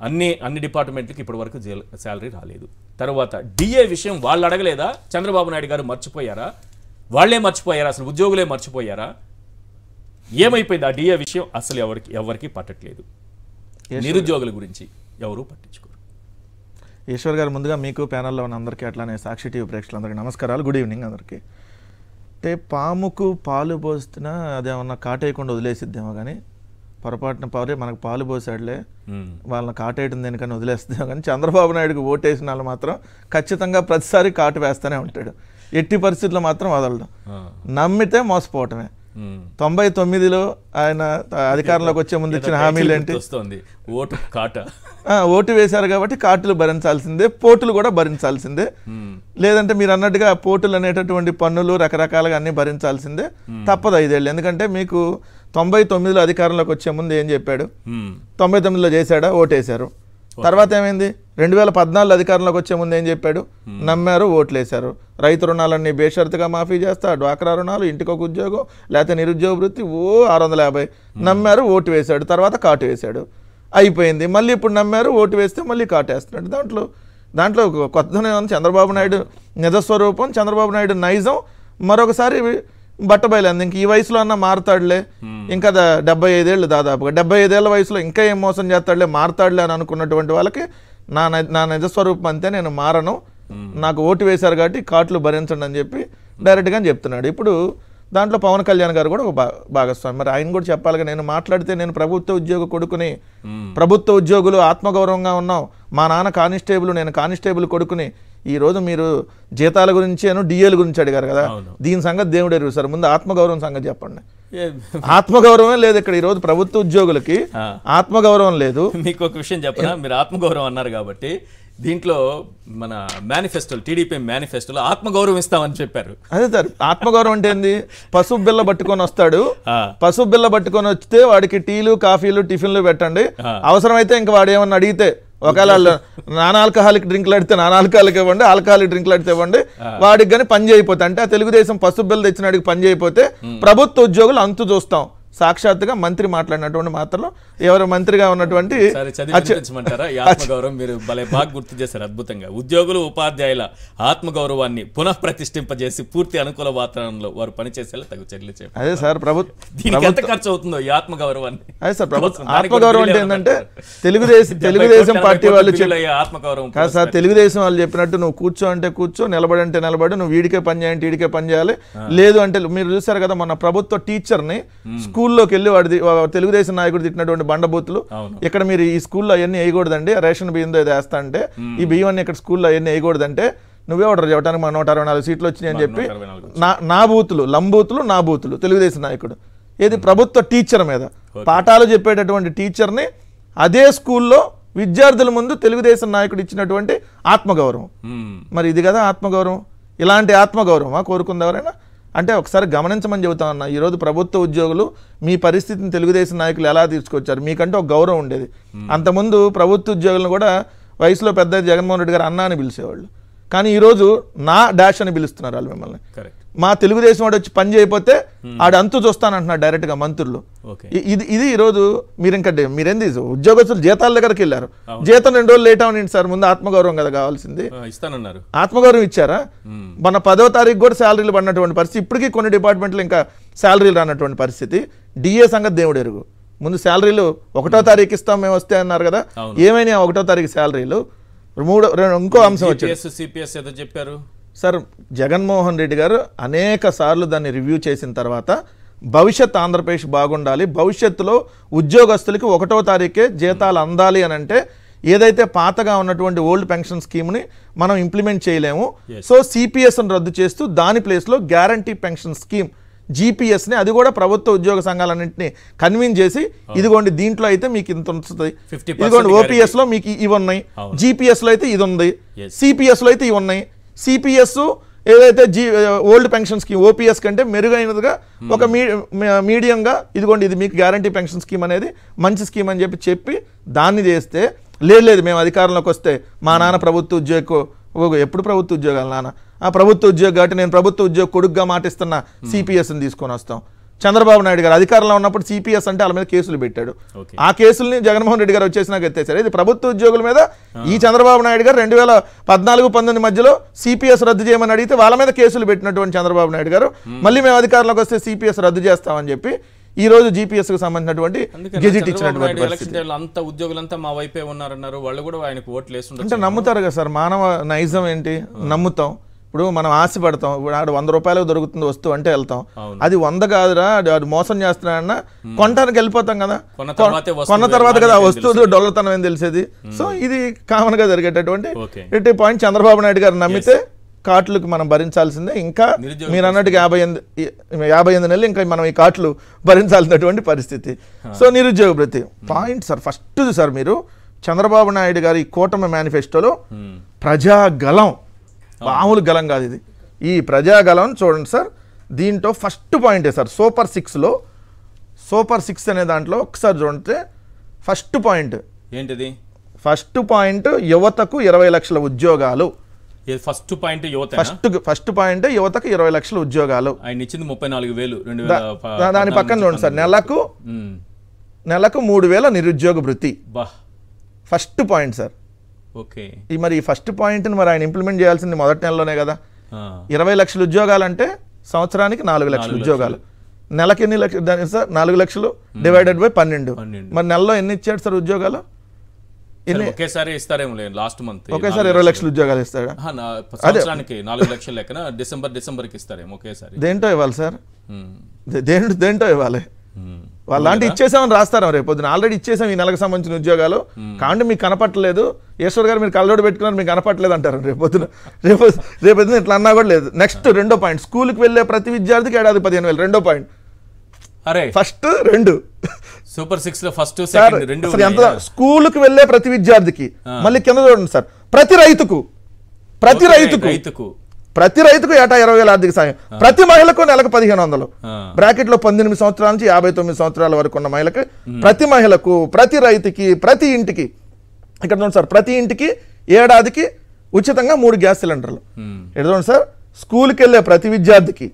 అన్ని అన్ని డిపార్ట్మెంట్లకి ఇప్పటి వరకు శాలరీ రాలేదు. తర్వాత డిఏ విషయం వాళ్ళు అడగలేదా? చంద్రబాబు నాయుడు గారు మర్చిపోయారా? వాళ్ళే మర్చిపోయారా? అసలు ఉద్యోగులే మర్చిపోయారా? ఏమైపోయింది? ఆ డిఏ విషయం అసలు ఎవరికి ఎవరికి పట్టట్లేదు. నిరుద్యోగుల గురించి ఎవరు పట్టించుకోరు. ఈశ్వర్ గారు ముందుగా మీకు ప్యానల్లో ఉన్న అందరికీ అట్లానే సాక్షి టీవీ ప్రేక్షకులందరికీ నమస్కారాలు. గుడ్ ఈవినింగ్ అందరికీ. అంటే పాముకు పాలు పోస్తున్నా అదేమన్నా కాటేయకుండా వదిలేసిద్దేమో కానీ పొరపాటున పవరే మనకు పాలు పోసాడులే. వాళ్ళని కాటేయడం దేనికని వదిలేస్తుందేమో కానీ చంద్రబాబు నాయుడుకి ఓటేసిన వాళ్ళు మాత్రం ఖచ్చితంగా ప్రతిసారి కాటు వేస్తూనే ఉంటాడు. ఎట్టి పరిస్థితుల్లో మాత్రం వదలడం. నమ్మితే మోసపోవటమే. తొంభై తొమ్మిదిలో ఆయన అధికారంలోకి వచ్చే ముందు ఇచ్చిన హామీలు ఏంటి? ఓటు కాట. ఓటు వేశారు కాబట్టి కాటులు భరించాల్సిందే పోటులు కూడా భరించాల్సిందే. లేదంటే మీరు అన్నట్టుగా పోటులు అనేటటువంటి పన్నులు రకరకాలుగా అన్ని భరించాల్సిందే. తప్పదు ఐదేళ్ళు. ఎందుకంటే మీకు తొంభై తొమ్మిదిలో అధికారంలోకి వచ్చే ముందు ఏం చెప్పాడు. తొంభై తొమ్మిదిలో చేశాడా? ఓటేశారు. తర్వాత ఏమైంది? రెండు వేల పద్నాలుగు అధికారంలోకి వచ్చే ముందు ఏం చెప్పాడు? నమ్మారు ఓట్లు వేశారు రైతు రుణాలన్నీ బేషరతుగా మాఫీ చేస్తా డ్వాక్రా రుణాలు ఇంటికి ఒక ఉద్యోగం లేకపోతే నిరుద్యోగ వృత్తి ఓ ఆరు వందల యాభై. నమ్మారు ఓటు వేశాడు. తర్వాత కాటు వేశాడు. అయిపోయింది. మళ్ళీ ఇప్పుడు నమ్మారు ఓటు వేస్తే మళ్ళీ కాటు వేస్తున్నాడు. దాంట్లో దాంట్లో ఉంది చంద్రబాబు నాయుడు నిజస్వరూపం చంద్రబాబు నాయుడు నైజం. మరొకసారి బట్టబయలుంది. ఇంక ఈ వయసులో అన్న మారతాడులే. ఇంకా డెబ్బై ఐదేళ్ళు దాదాపుగా. డెబ్బై ఐదేళ్ళ వయసులో ఇంకా ఏం మోసం చేస్తాడులే మారతాడులే అని అనుకున్నటువంటి వాళ్ళకి నా ని- నిజస్వరూపం అంతే నేను మారను. నాకు ఓటు వేశారు కాబట్టి కాట్లు భరించండి అని చెప్పి డైరెక్ట్గా చెప్తున్నాడు. ఇప్పుడు దాంట్లో పవన్ కళ్యాణ్ గారు కూడా ఒక భాగస్వామి. మరి ఆయన కూడా చెప్పాలిగా నేను మాట్లాడితే నేను ప్రభుత్వ ఉద్యోగ కొడుకుని ప్రభుత్వ ఉద్యోగులు ఆత్మగౌరవంగా ఉన్నాం మా నాన్న కానిస్టేబుల్ నేను కానిస్టేబుల్ కొడుకుని ఈ రోజు మీరు జీతాల గురించి అను డిఏల గురించి అడిగారు కదా. దీని సంగతి దేవుడు ఎరుగు సార్. ముందు ఆత్మగౌరవం సంగతి చెప్పండి. ఆత్మగౌరవమే లేదు ఇక్కడ ఈ రోజు ప్రభుత్వ ఉద్యోగులకి. ఆత్మగౌరవం లేదు. మీకు ఒక విషయం చెప్పనా? మీరు ఆత్మగౌరవం అన్నారు కాబట్టి దీంట్లో మన మేనిఫెస్టోలో టీడీపీ మేనిఫెస్టోలో ఆత్మగౌరవం ఇస్తామని చెప్పారు. అదే సార్ ఆత్మగౌరవం అంటే ఏంది? పసుపు బిల్ల పట్టుకొని వస్తాడు. పసుపు బిల్ల పట్టుకొని వస్తే వాడికి టీలు కాఫీలు టిఫిన్లు పెట్టండి. అవసరమైతే ఇంకా వాడు ఏమన్నా అడిగితే ఒకవేళ నాన్ ఆల్కహాలిక్ డ్రింక్లు అడిగితే నాన్ ఆల్కహాలిక్ ఇవ్వండి ఆల్కహాలిక్ డ్రింక్లు అడిగితే ఇవ్వండి వాడికి కానీ పని చేయకపోతే అంటే ఆ తెలుగుదేశం పసుపు బిల్ల తెచ్చినాడికి పని చేయకపోతే ప్రభుత్వ ఉద్యోగులు అంతు చూస్తాం. సాక్షాత్తుగా మంత్రి మాట్లాడినటువంటి మాత్రలో ఎవరు మంత్రిగా ఉన్నటువంటి మీరు భలే [LAUGHS] బాగా గుర్తు చేశారు అద్భుతంగా. ఉద్యోగులు ఉపాధ్యాయుల ఆత్మగౌరవాన్ని పునః ప్రతిష్ఠింపజేసి పూర్తి అనుకూల వాతావరణంలో వారు పనిచేసేలా తగు చర్యలు చేపట్టారు. అదే సార్ ప్రభుత్వ ఎంత ఖర్చు అవుతుందో ఈ ఆత్మగౌరవాన్ని? అదే సార్ ప్రభుత్వం ఆత్మగౌరవం అంటే ఏంటంటే తెలుగుదేశం తెలుగుదేశం పార్టీ వాళ్ళు ఆత్మగౌరవం కాదు సార్ తెలుగుదేశం వాళ్ళు చెప్పినట్టు నువ్వు కూర్చో అంటే కూర్చో నిలబడంటే నిలబడి నువ్వు వీడికే పని చేయంటే వీడికే పని చేయాలి. లేదు అంటే మీరు చూసారు కదా మన ప్రభుత్వ టీచర్ని స్కూల్లోకి వెళ్ళి వాడి తెలుగుదేశం నాయకుడు తిట్టినటువంటి బండబూతులు. ఇక్కడ మీరు ఈ స్కూల్లో అవన్నీ వేయకూడదండి. రేషన్ బియ్యంతో ఇది వేస్తా అంటే ఈ బియ్యం అన్ని ఇక్కడ స్కూల్లో అవన్నీ వేయకూడదంటే నువ్వే ఒకటి చెప్పడానికి మా నూట అరవై నాలుగు సీట్లు వచ్చినాయి అని చెప్పి నా నా బూతులు లంబూతులు నా బూతులు తెలుగుదేశం నాయకుడు. ఏది ప్రభుత్వ టీచర్ మీద. పాఠాలు చెప్పేటటువంటి టీచర్ని అదే స్కూల్లో విద్యార్థుల ముందు తెలుగుదేశం నాయకుడు ఇచ్చినటువంటి ఆత్మగౌరవం. మరి ఇది కదా ఆత్మగౌరవం. ఇలాంటి ఆత్మగౌరవమా? కోరుకుంది ఎవరైనా? అంటే ఒకసారి గమనించమని చెబుతా ఉన్నా ఈరోజు ప్రభుత్వ ఉద్యోగులు మీ పరిస్థితిని తెలుగుదేశం నాయకులు ఎలా తీసుకొచ్చారు? మీకంటే ఒక గౌరవం ఉండేది. అంతకుముందు ప్రభుత్వ ఉద్యోగులను కూడా వయసులో పెద్ద జగన్మోహన్ రెడ్డి గారు అన్న అని పిలిచేవాళ్ళు. కానీ ఈరోజు నా డాష్ అని పిలుస్తున్నారు వాళ్ళు మిమ్మల్ని. కరెక్ట్. మా తెలుగుదేశం వాడు వచ్చి పని చేయకపోతే ఆడు అంతు చూస్తానంటున్నాడు డైరెక్ట్గా మంత్రులు. ఇది ఇది ఈరోజు మీరు ఇంకా మీరేంది ఉద్యోగస్తులు జీతాల దగ్గరికి వెళ్ళారు. జీతం రెండు రోజులు లేట్ అవనండి సార్ ముందు ఆత్మగౌరవం కదా కావాల్సింది. ఇస్తానన్నారు. ఆత్మగౌరవం ఇచ్చారా? మన పదో తారీఖు కూడా శాలరీలు పడినటువంటి పరిస్థితి. ఇప్పటికీ కొన్ని డిపార్ట్మెంట్లు ఇంకా శాలరీలు రానటువంటి పరిస్థితి. డిఏ సంగతి దేవుడు ఎరుగు. ముందు శాలరీలు ఒకటో తారీఖు ఇస్తాం మేము వస్తే అన్నారు కదా. ఏమైనా ఒకటో తారీఖు శాలరీలు మూడో ఇంకో అంశం ఏదో చెప్పారు. సార్ జగన్మోహన్ రెడ్డి గారు అనేక సార్లు దాన్ని రివ్యూ చేసిన తర్వాత భవిష్యత్ ఆంధ్రప్రదేశ్ బాగుండాలి భవిష్యత్తులో ఉద్యోగస్తులకి ఒకటో తారీఖే జీతాలు అందాలి అని అంటే ఏదైతే పాతగా ఉన్నటువంటి ఓల్డ్ పెన్షన్ స్కీమ్ని మనం ఇంప్లిమెంట్ చేయలేము. సో సిపిఎస్ని రద్దు చేస్తూ దాని ప్లేస్లో గ్యారంటీ పెన్షన్ స్కీమ్ జీపీఎస్ని అది కూడా ప్రభుత్వ ఉద్యోగ సంఘాలన్నింటినీ కన్విన్స్ చేసి ఇదిగోండి దీంట్లో అయితే మీకు ఇంత వస్తుంది 50% ఇదిగోండి guarantee. ఓపీఎస్లో మీకు ఇవి ఉన్నాయి అవును. జీపీఎస్లో అయితే ఇది ఉంది Yes. సిపిఎస్లో అయితే ఇవి ఉన్నాయి సిపిఎస్ ఏదైతే జీ ఓల్డ్ పెన్షన్ స్కీమ్ ఓపీఎస్ కంటే మెరుగైనదిగా ఒక మీ మీడియంగా ఇదిగోండి ఇది మీకు గ్యారంటీ పెన్షన్ స్కీమ్ అనేది మంచి స్కీమ్ అని చెప్పి చెప్పి దాన్ని చేస్తే లేదు లేదు మేము అధికారంలోకి వస్తే మా నాన్న ప్రభుత్వ ఉద్యోగ ఎప్పుడు ప్రభుత్వ ఉద్యోగాలు నాన్న? ఆ ప్రభుత్వ ఉద్యోగం కాబట్టి నేను ప్రభుత్వ ఉద్యోగ కొడుకుగా మాటిస్తున్న సిపిఎస్ని తీసుకొని వస్తాం. చంద్రబాబు నాయుడు గారు అధికారంలో ఉన్నప్పుడు సిపిఎస్ అంటే వాళ్ళ మీద కేసులు పెట్టాడు. ఆ కేసుల్ని జగన్మోహన్ రెడ్డి గారు వచ్చేసినాక ఎత్తేసారు ఇది ప్రభుత్వ ఉద్యోగుల మీద ఈ చంద్రబాబు నాయుడు గారు రెండు వేల పద్నాలుగు పంతొమ్మిది మధ్యలో సిపిఎస్ రద్దు చేయమని అడిగితే వాళ్ళ మీద కేసులు పెట్టినటువంటి చంద్రబాబు నాయుడు గారు మళ్ళీ మేము అధికారంలోకి వస్తే సిపిఎస్ రద్దు చేస్తామని చెప్పి ఈ రోజు జీపీఎస్కు సంబంధించినటువంటి గెజిట్ ఇచ్చినటువంటి అంతా ఉద్యోగులంతా మా వైపే ఉన్నారన్నారు. వాళ్ళు కూడా ఆయనకు ఓట్లు అంటే వేస్తుంటారు నమ్ముతారు కదా సార్. మానవ నైజం ఏంటి? నమ్ముతాం. ఇప్పుడు మనం ఆశపడతాం ఇప్పుడు ఆడు వంద రూపాయలకు దొరుకుతుంది వస్తువు అంటే వెళ్తాం. అది వంద కాదురా ఆడు మోసం చేస్తున్నాడన్నా కొనటానికి వెళ్ళిపోతాం కదా. కొన్న తర్వాతే కదా వస్తువు డొల్లతనం ఏం తెలిసేది? సో ఇది కామన్గా జరిగేటటువంటి. ఎట్టి పాయింట్ చంద్రబాబు నాయుడు గారు నమ్మితే కాట్లకు మనం భరించాల్సిందే. ఇంకా మీరు అన్నట్టు యాభై ఎనిమిది యాభై ఎనిమిది నెలలు ఇంకా మనం ఈ కాట్లు భరించాల్సినటువంటి పరిస్థితి. సో నిరుద్యోగ భృతి పాయింట్ సార్ ఫస్ట్ సార్ మీరు చంద్రబాబు నాయుడు గారి ఈ కూటమి మేనిఫెస్టోలో. ప్రజాగలం మామూలు గలం కాదు ఇది. ఈ ప్రజాగలం చూడండి సార్ దీంట్లో ఫస్ట్ పాయింటే సార్ సూపర్ సిక్స్లో సూపర్ సిక్స్ అనే దాంట్లో ఒకసారి చూడండి ఫస్ట్ పాయింట్ ఏంటిది? ఫస్ట్ పాయింట్ యువతకు ఇరవై లక్షల ఉద్యోగాలు. ఫస్ట్ పాయింట్ యువత ఫస్ట్ ఫస్ట్ పాయింట్ యువతకు ఇరవై లక్షల ఉద్యోగాలు. ఆయన ఇచ్చింది ముప్పై నాలుగు వేలు దాని పక్కన చూడండి సార్. నెలకు. నెలకు మూడు వేల నిరుద్యోగ బా. First point sir. ఓకే. ఈ మరి ఫస్ట్ పాయింట్ని మరి ఆయన ఇంప్లిమెంట్ చేయాల్సింది మొదటి నెలలోనే కదా. ఇరవై లక్షల ఉద్యోగాలు అంటే సంవత్సరానికి నాలుగు లక్షల ఉద్యోగాలు. నెలకి ఎన్ని లక్షలు దాని సార్ నాలుగు లక్షలు డివైడెడ్ బై పన్నెండు. మరి నెలలో ఎన్ని ఇచ్చాడు సార్ ఉద్యోగాలు? ఒకేసారి ఇస్తారేమో లేదు లాస్ట్ మంత్. ఒకేసారి ఇరవై లక్షల. ఉద్యోగాలు ఇస్తాడా? సంవత్సరానికి నాలుగు లక్షల లెక్కన డిసెంబర్ డిసెంబర్కి ఇస్తారేమో ఒకేసారి. దేంటో ఇవ్వాలి సార్. దేంటో దేంటో ఇవ్వాలి. వాళ్ళంటే ఇచ్చేసామని రాస్తారా రేపు పొద్దున ఆల్రెడీ ఇచ్చేసాం ఈ నెలకు సంబంధించిన ఉద్యోగాలు. కాబట్టి మీకు కనపట్టలేదు. ఈశ్వర్ గారు మీరు కళ్ళోడు పెట్టుకున్నారు మీకు కనపట్టలేదు అంటారు. రేపు పొద్దున రేపు రేపు పొద్దున ఇట్లా అన్నా కూడా లేదు. నెక్స్ట్ రెండో పాయింట్ స్కూల్కి వెళ్ళే ప్రతి విద్యార్థికి ఏడాది పదిహేను వేలు. రెండో పాయింట్ అరే. ఫస్ట్ రెండు. సూపర్ సిక్స్లో ఫస్ట్ రెండు ఎంత? స్కూల్కి వెళ్ళే ప్రతి విద్యార్థికి మళ్ళీ కింద చూడండి సార్. ప్రతి రైతుకు ప్రతి రైతుకు రైతుకు. ప్రతి రైతుకు ఏటా ఇరవై వేల ఆర్థిక సాయం. ప్రతి మహిళకు నెలకు పదిహేను వందలు. బ్రాకెట్లో పద్దెనిమిది సంవత్సరాల నుంచి యాభై తొమ్మిది సంవత్సరాల వరకు ఉన్న మహిళకి ప్రతి మహిళకు ప్రతి రైతుకి ప్రతి ఇంటికి ఇక్కడ చూడండి సార్ ప్రతి ఇంటికి ఏడాదికి ఉచితంగా మూడు గ్యాస్ సిలిండర్లు. మ్మ్. ఇక్కడ చూడండి సార్ స్కూల్కి వెళ్ళే ప్రతి విద్యార్థికి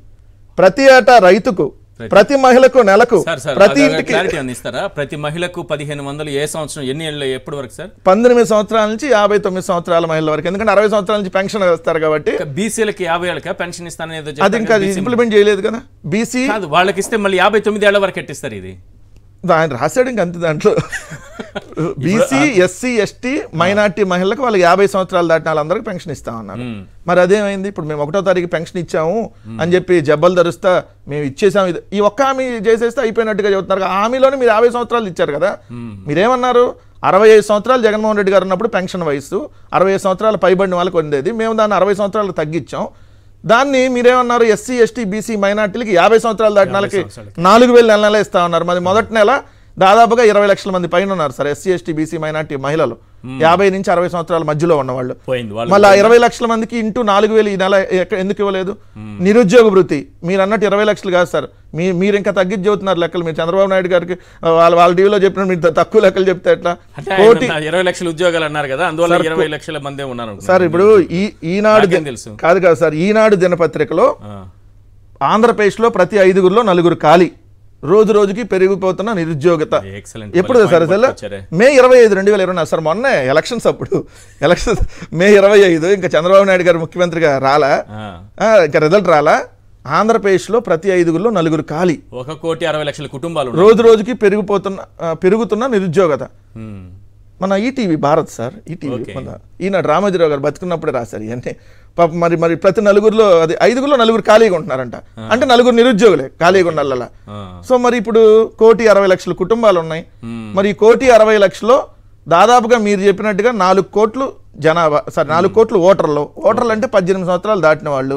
ప్రతి ఏటా రైతుకు ప్రతి మహిళకు నెలకు ప్రతి ఇంటికి క్లారిటీ అందిస్తారా ప్రతి మహిళకు పదిహేను వందలు ఏ సంవత్సరం ఎన్ని ఏళ్ళు ఎప్పటి వరకు సార్ పంతొమ్మిది సంవత్సరాల నుంచి యాభై తొమ్మిది సంవత్సరాల మహిళల వరకు. ఎందుకంటే అరవై సంవత్సరాల నుంచి పెన్షన్ వేస్తారు కాబట్టి బీసీలకి యాభై ఏళ్ళకా పెన్షన్ ఇస్తానని ఏదో అది ఇంకా ఇంప్లిమెంట్ చేయలేదు కదా? బీసీ వాళ్ళకి ఇస్తే మళ్ళీ యాభై తొమ్మిది ఏళ్ళ వరకు ఎట్టిస్తారు ఇది? ఆయన రాశాడు ఇంక అంతే దాంట్లో. [LAUGHS] బీసీ ఎస్సీ ఎస్టీ మైనార్టీ మహిళలకు వాళ్ళకి యాభై సంవత్సరాలు దాటిన వాళ్ళందరికీ పెన్షన్ ఇస్తామన్నారు. మరి అదేమైంది? ఇప్పుడు మేము ఒకటో తారీఖు పెన్షన్ ఇచ్చాము అని చెప్పి జబ్బలు ధరుస్తా మేము ఇచ్చేసాం ఇది ఈ ఒక్క హామీ చేసేస్తే అయిపోయినట్టుగా చెబుతున్నారు. హామీలోనే మీరు యాభై సంవత్సరాలు ఇచ్చారు కదా. మీరేమన్నారు? అరవై ఐదు సంవత్సరాలు జగన్మోహన్ రెడ్డి గారు ఉన్నప్పుడు పెన్షన్ వయసు అరవై ఐదు సంవత్సరాల పైబడిన వాళ్ళకి ఉండేది. మేము దాన్ని అరవై సంవత్సరాలకు తగ్గించాం. దాన్ని మీరేమన్నారు ఎస్సీ ఎస్టీ బీసీ మైనార్టీలకి యాభై సంవత్సరాలు దాటిన వాళ్ళకి నాలుగు వేలు నెల నెల ఇస్తా ఉన్నారు. మరి మొదటి నెల దాదాపుగా ఇరవై లక్షల మంది పైన ఉన్నారు sir SC ST BC minority మహిళలు. యాభై నుంచి అరవై సంవత్సరాల మధ్యలో ఉన్నవాళ్ళు. మళ్ళీ ఇరవై లక్షల మందికి ఇంటూ నాలుగు వేలు ఈ నెల ఎందుకు ఇవ్వలేదు? నిరుద్యోగ వృత్తి. మీరు అన్నట్టు ఇరవై లక్షలు కాదు సార్. మీ మీరు ఇంకా తగ్గించి చెబుతున్నారు లెక్కలు. మీరు చంద్రబాబు నాయుడు గారికి వాళ్ళ వాళ్ళ టీవీలో చెప్పిన మీరు తక్కువ లెక్కలు చెప్తే ఎట్లా? కోటి ఇరవై లక్షల ఉద్యోగాలు అన్నారు కదా అందువల్ల ఇరవై లక్షల మందే ఉన్నారు. సార్ ఇప్పుడు ఈ ఈనాడు తెలుసు. కాదు కాదు సార్ ఈనాడు దినపత్రికలో. ఆంధ్రప్రదేశ్లో ప్రతి ఐదుగురిలో నలుగురు ఖాళీ. రోజు రోజుకి పెరిగిపోతున్న నిరుద్యోగత. ఎప్పుడు సార్ అసలు మే ఇరవై ఐదు రెండు వేల ఇరవై నాలుగు. సార్ మొన్నే ఎలక్షన్స్ అప్పుడు. ఎలక్షన్స్ మే ఇరవై ఐదు ఇంకా చంద్రబాబు నాయుడు గారు ముఖ్యమంత్రిగా రాలా? ఇంకా రిజల్ట్ రాలా? ఆంధ్రప్రదేశ్లో ప్రతి ఐదుగురిలో నలుగురు ఖాళీ. ఒక కోటి అరవై లక్షల కుటుంబాలు. రోజు రోజుకి పెరిగిపోతున్న పెరుగుతున్న నిరుద్యోగత. మన ఈటీవీ భారత్ సార్ ఈటీవీ. మన ఈనాడు రామోజీరావు గారు బతుకున్నప్పుడే రాశారు ఇవన్నీ పాపం మరి మరి ప్రతి నలుగురిలో అది ఐదుగురిలో నలుగురు ఖాళీగా ఉంటున్నారంట. అంటే నలుగురు నిరుద్యోగులే ఖాళీగా ఉండాల ఆ. సో మరి ఇప్పుడు కోటి అరవై లక్షల కుటుంబాలు ఉన్నాయి మరి ఈ కోటి అరవై లక్షలో దాదాపుగా మీరు చెప్పినట్టుగా నాలుగు కోట్లు జనాభా సార్ నాలుగు కోట్లు ఓటర్లు. ఓటర్లు అంటే పద్దెనిమిది సంవత్సరాలు దాటిన వాళ్ళు.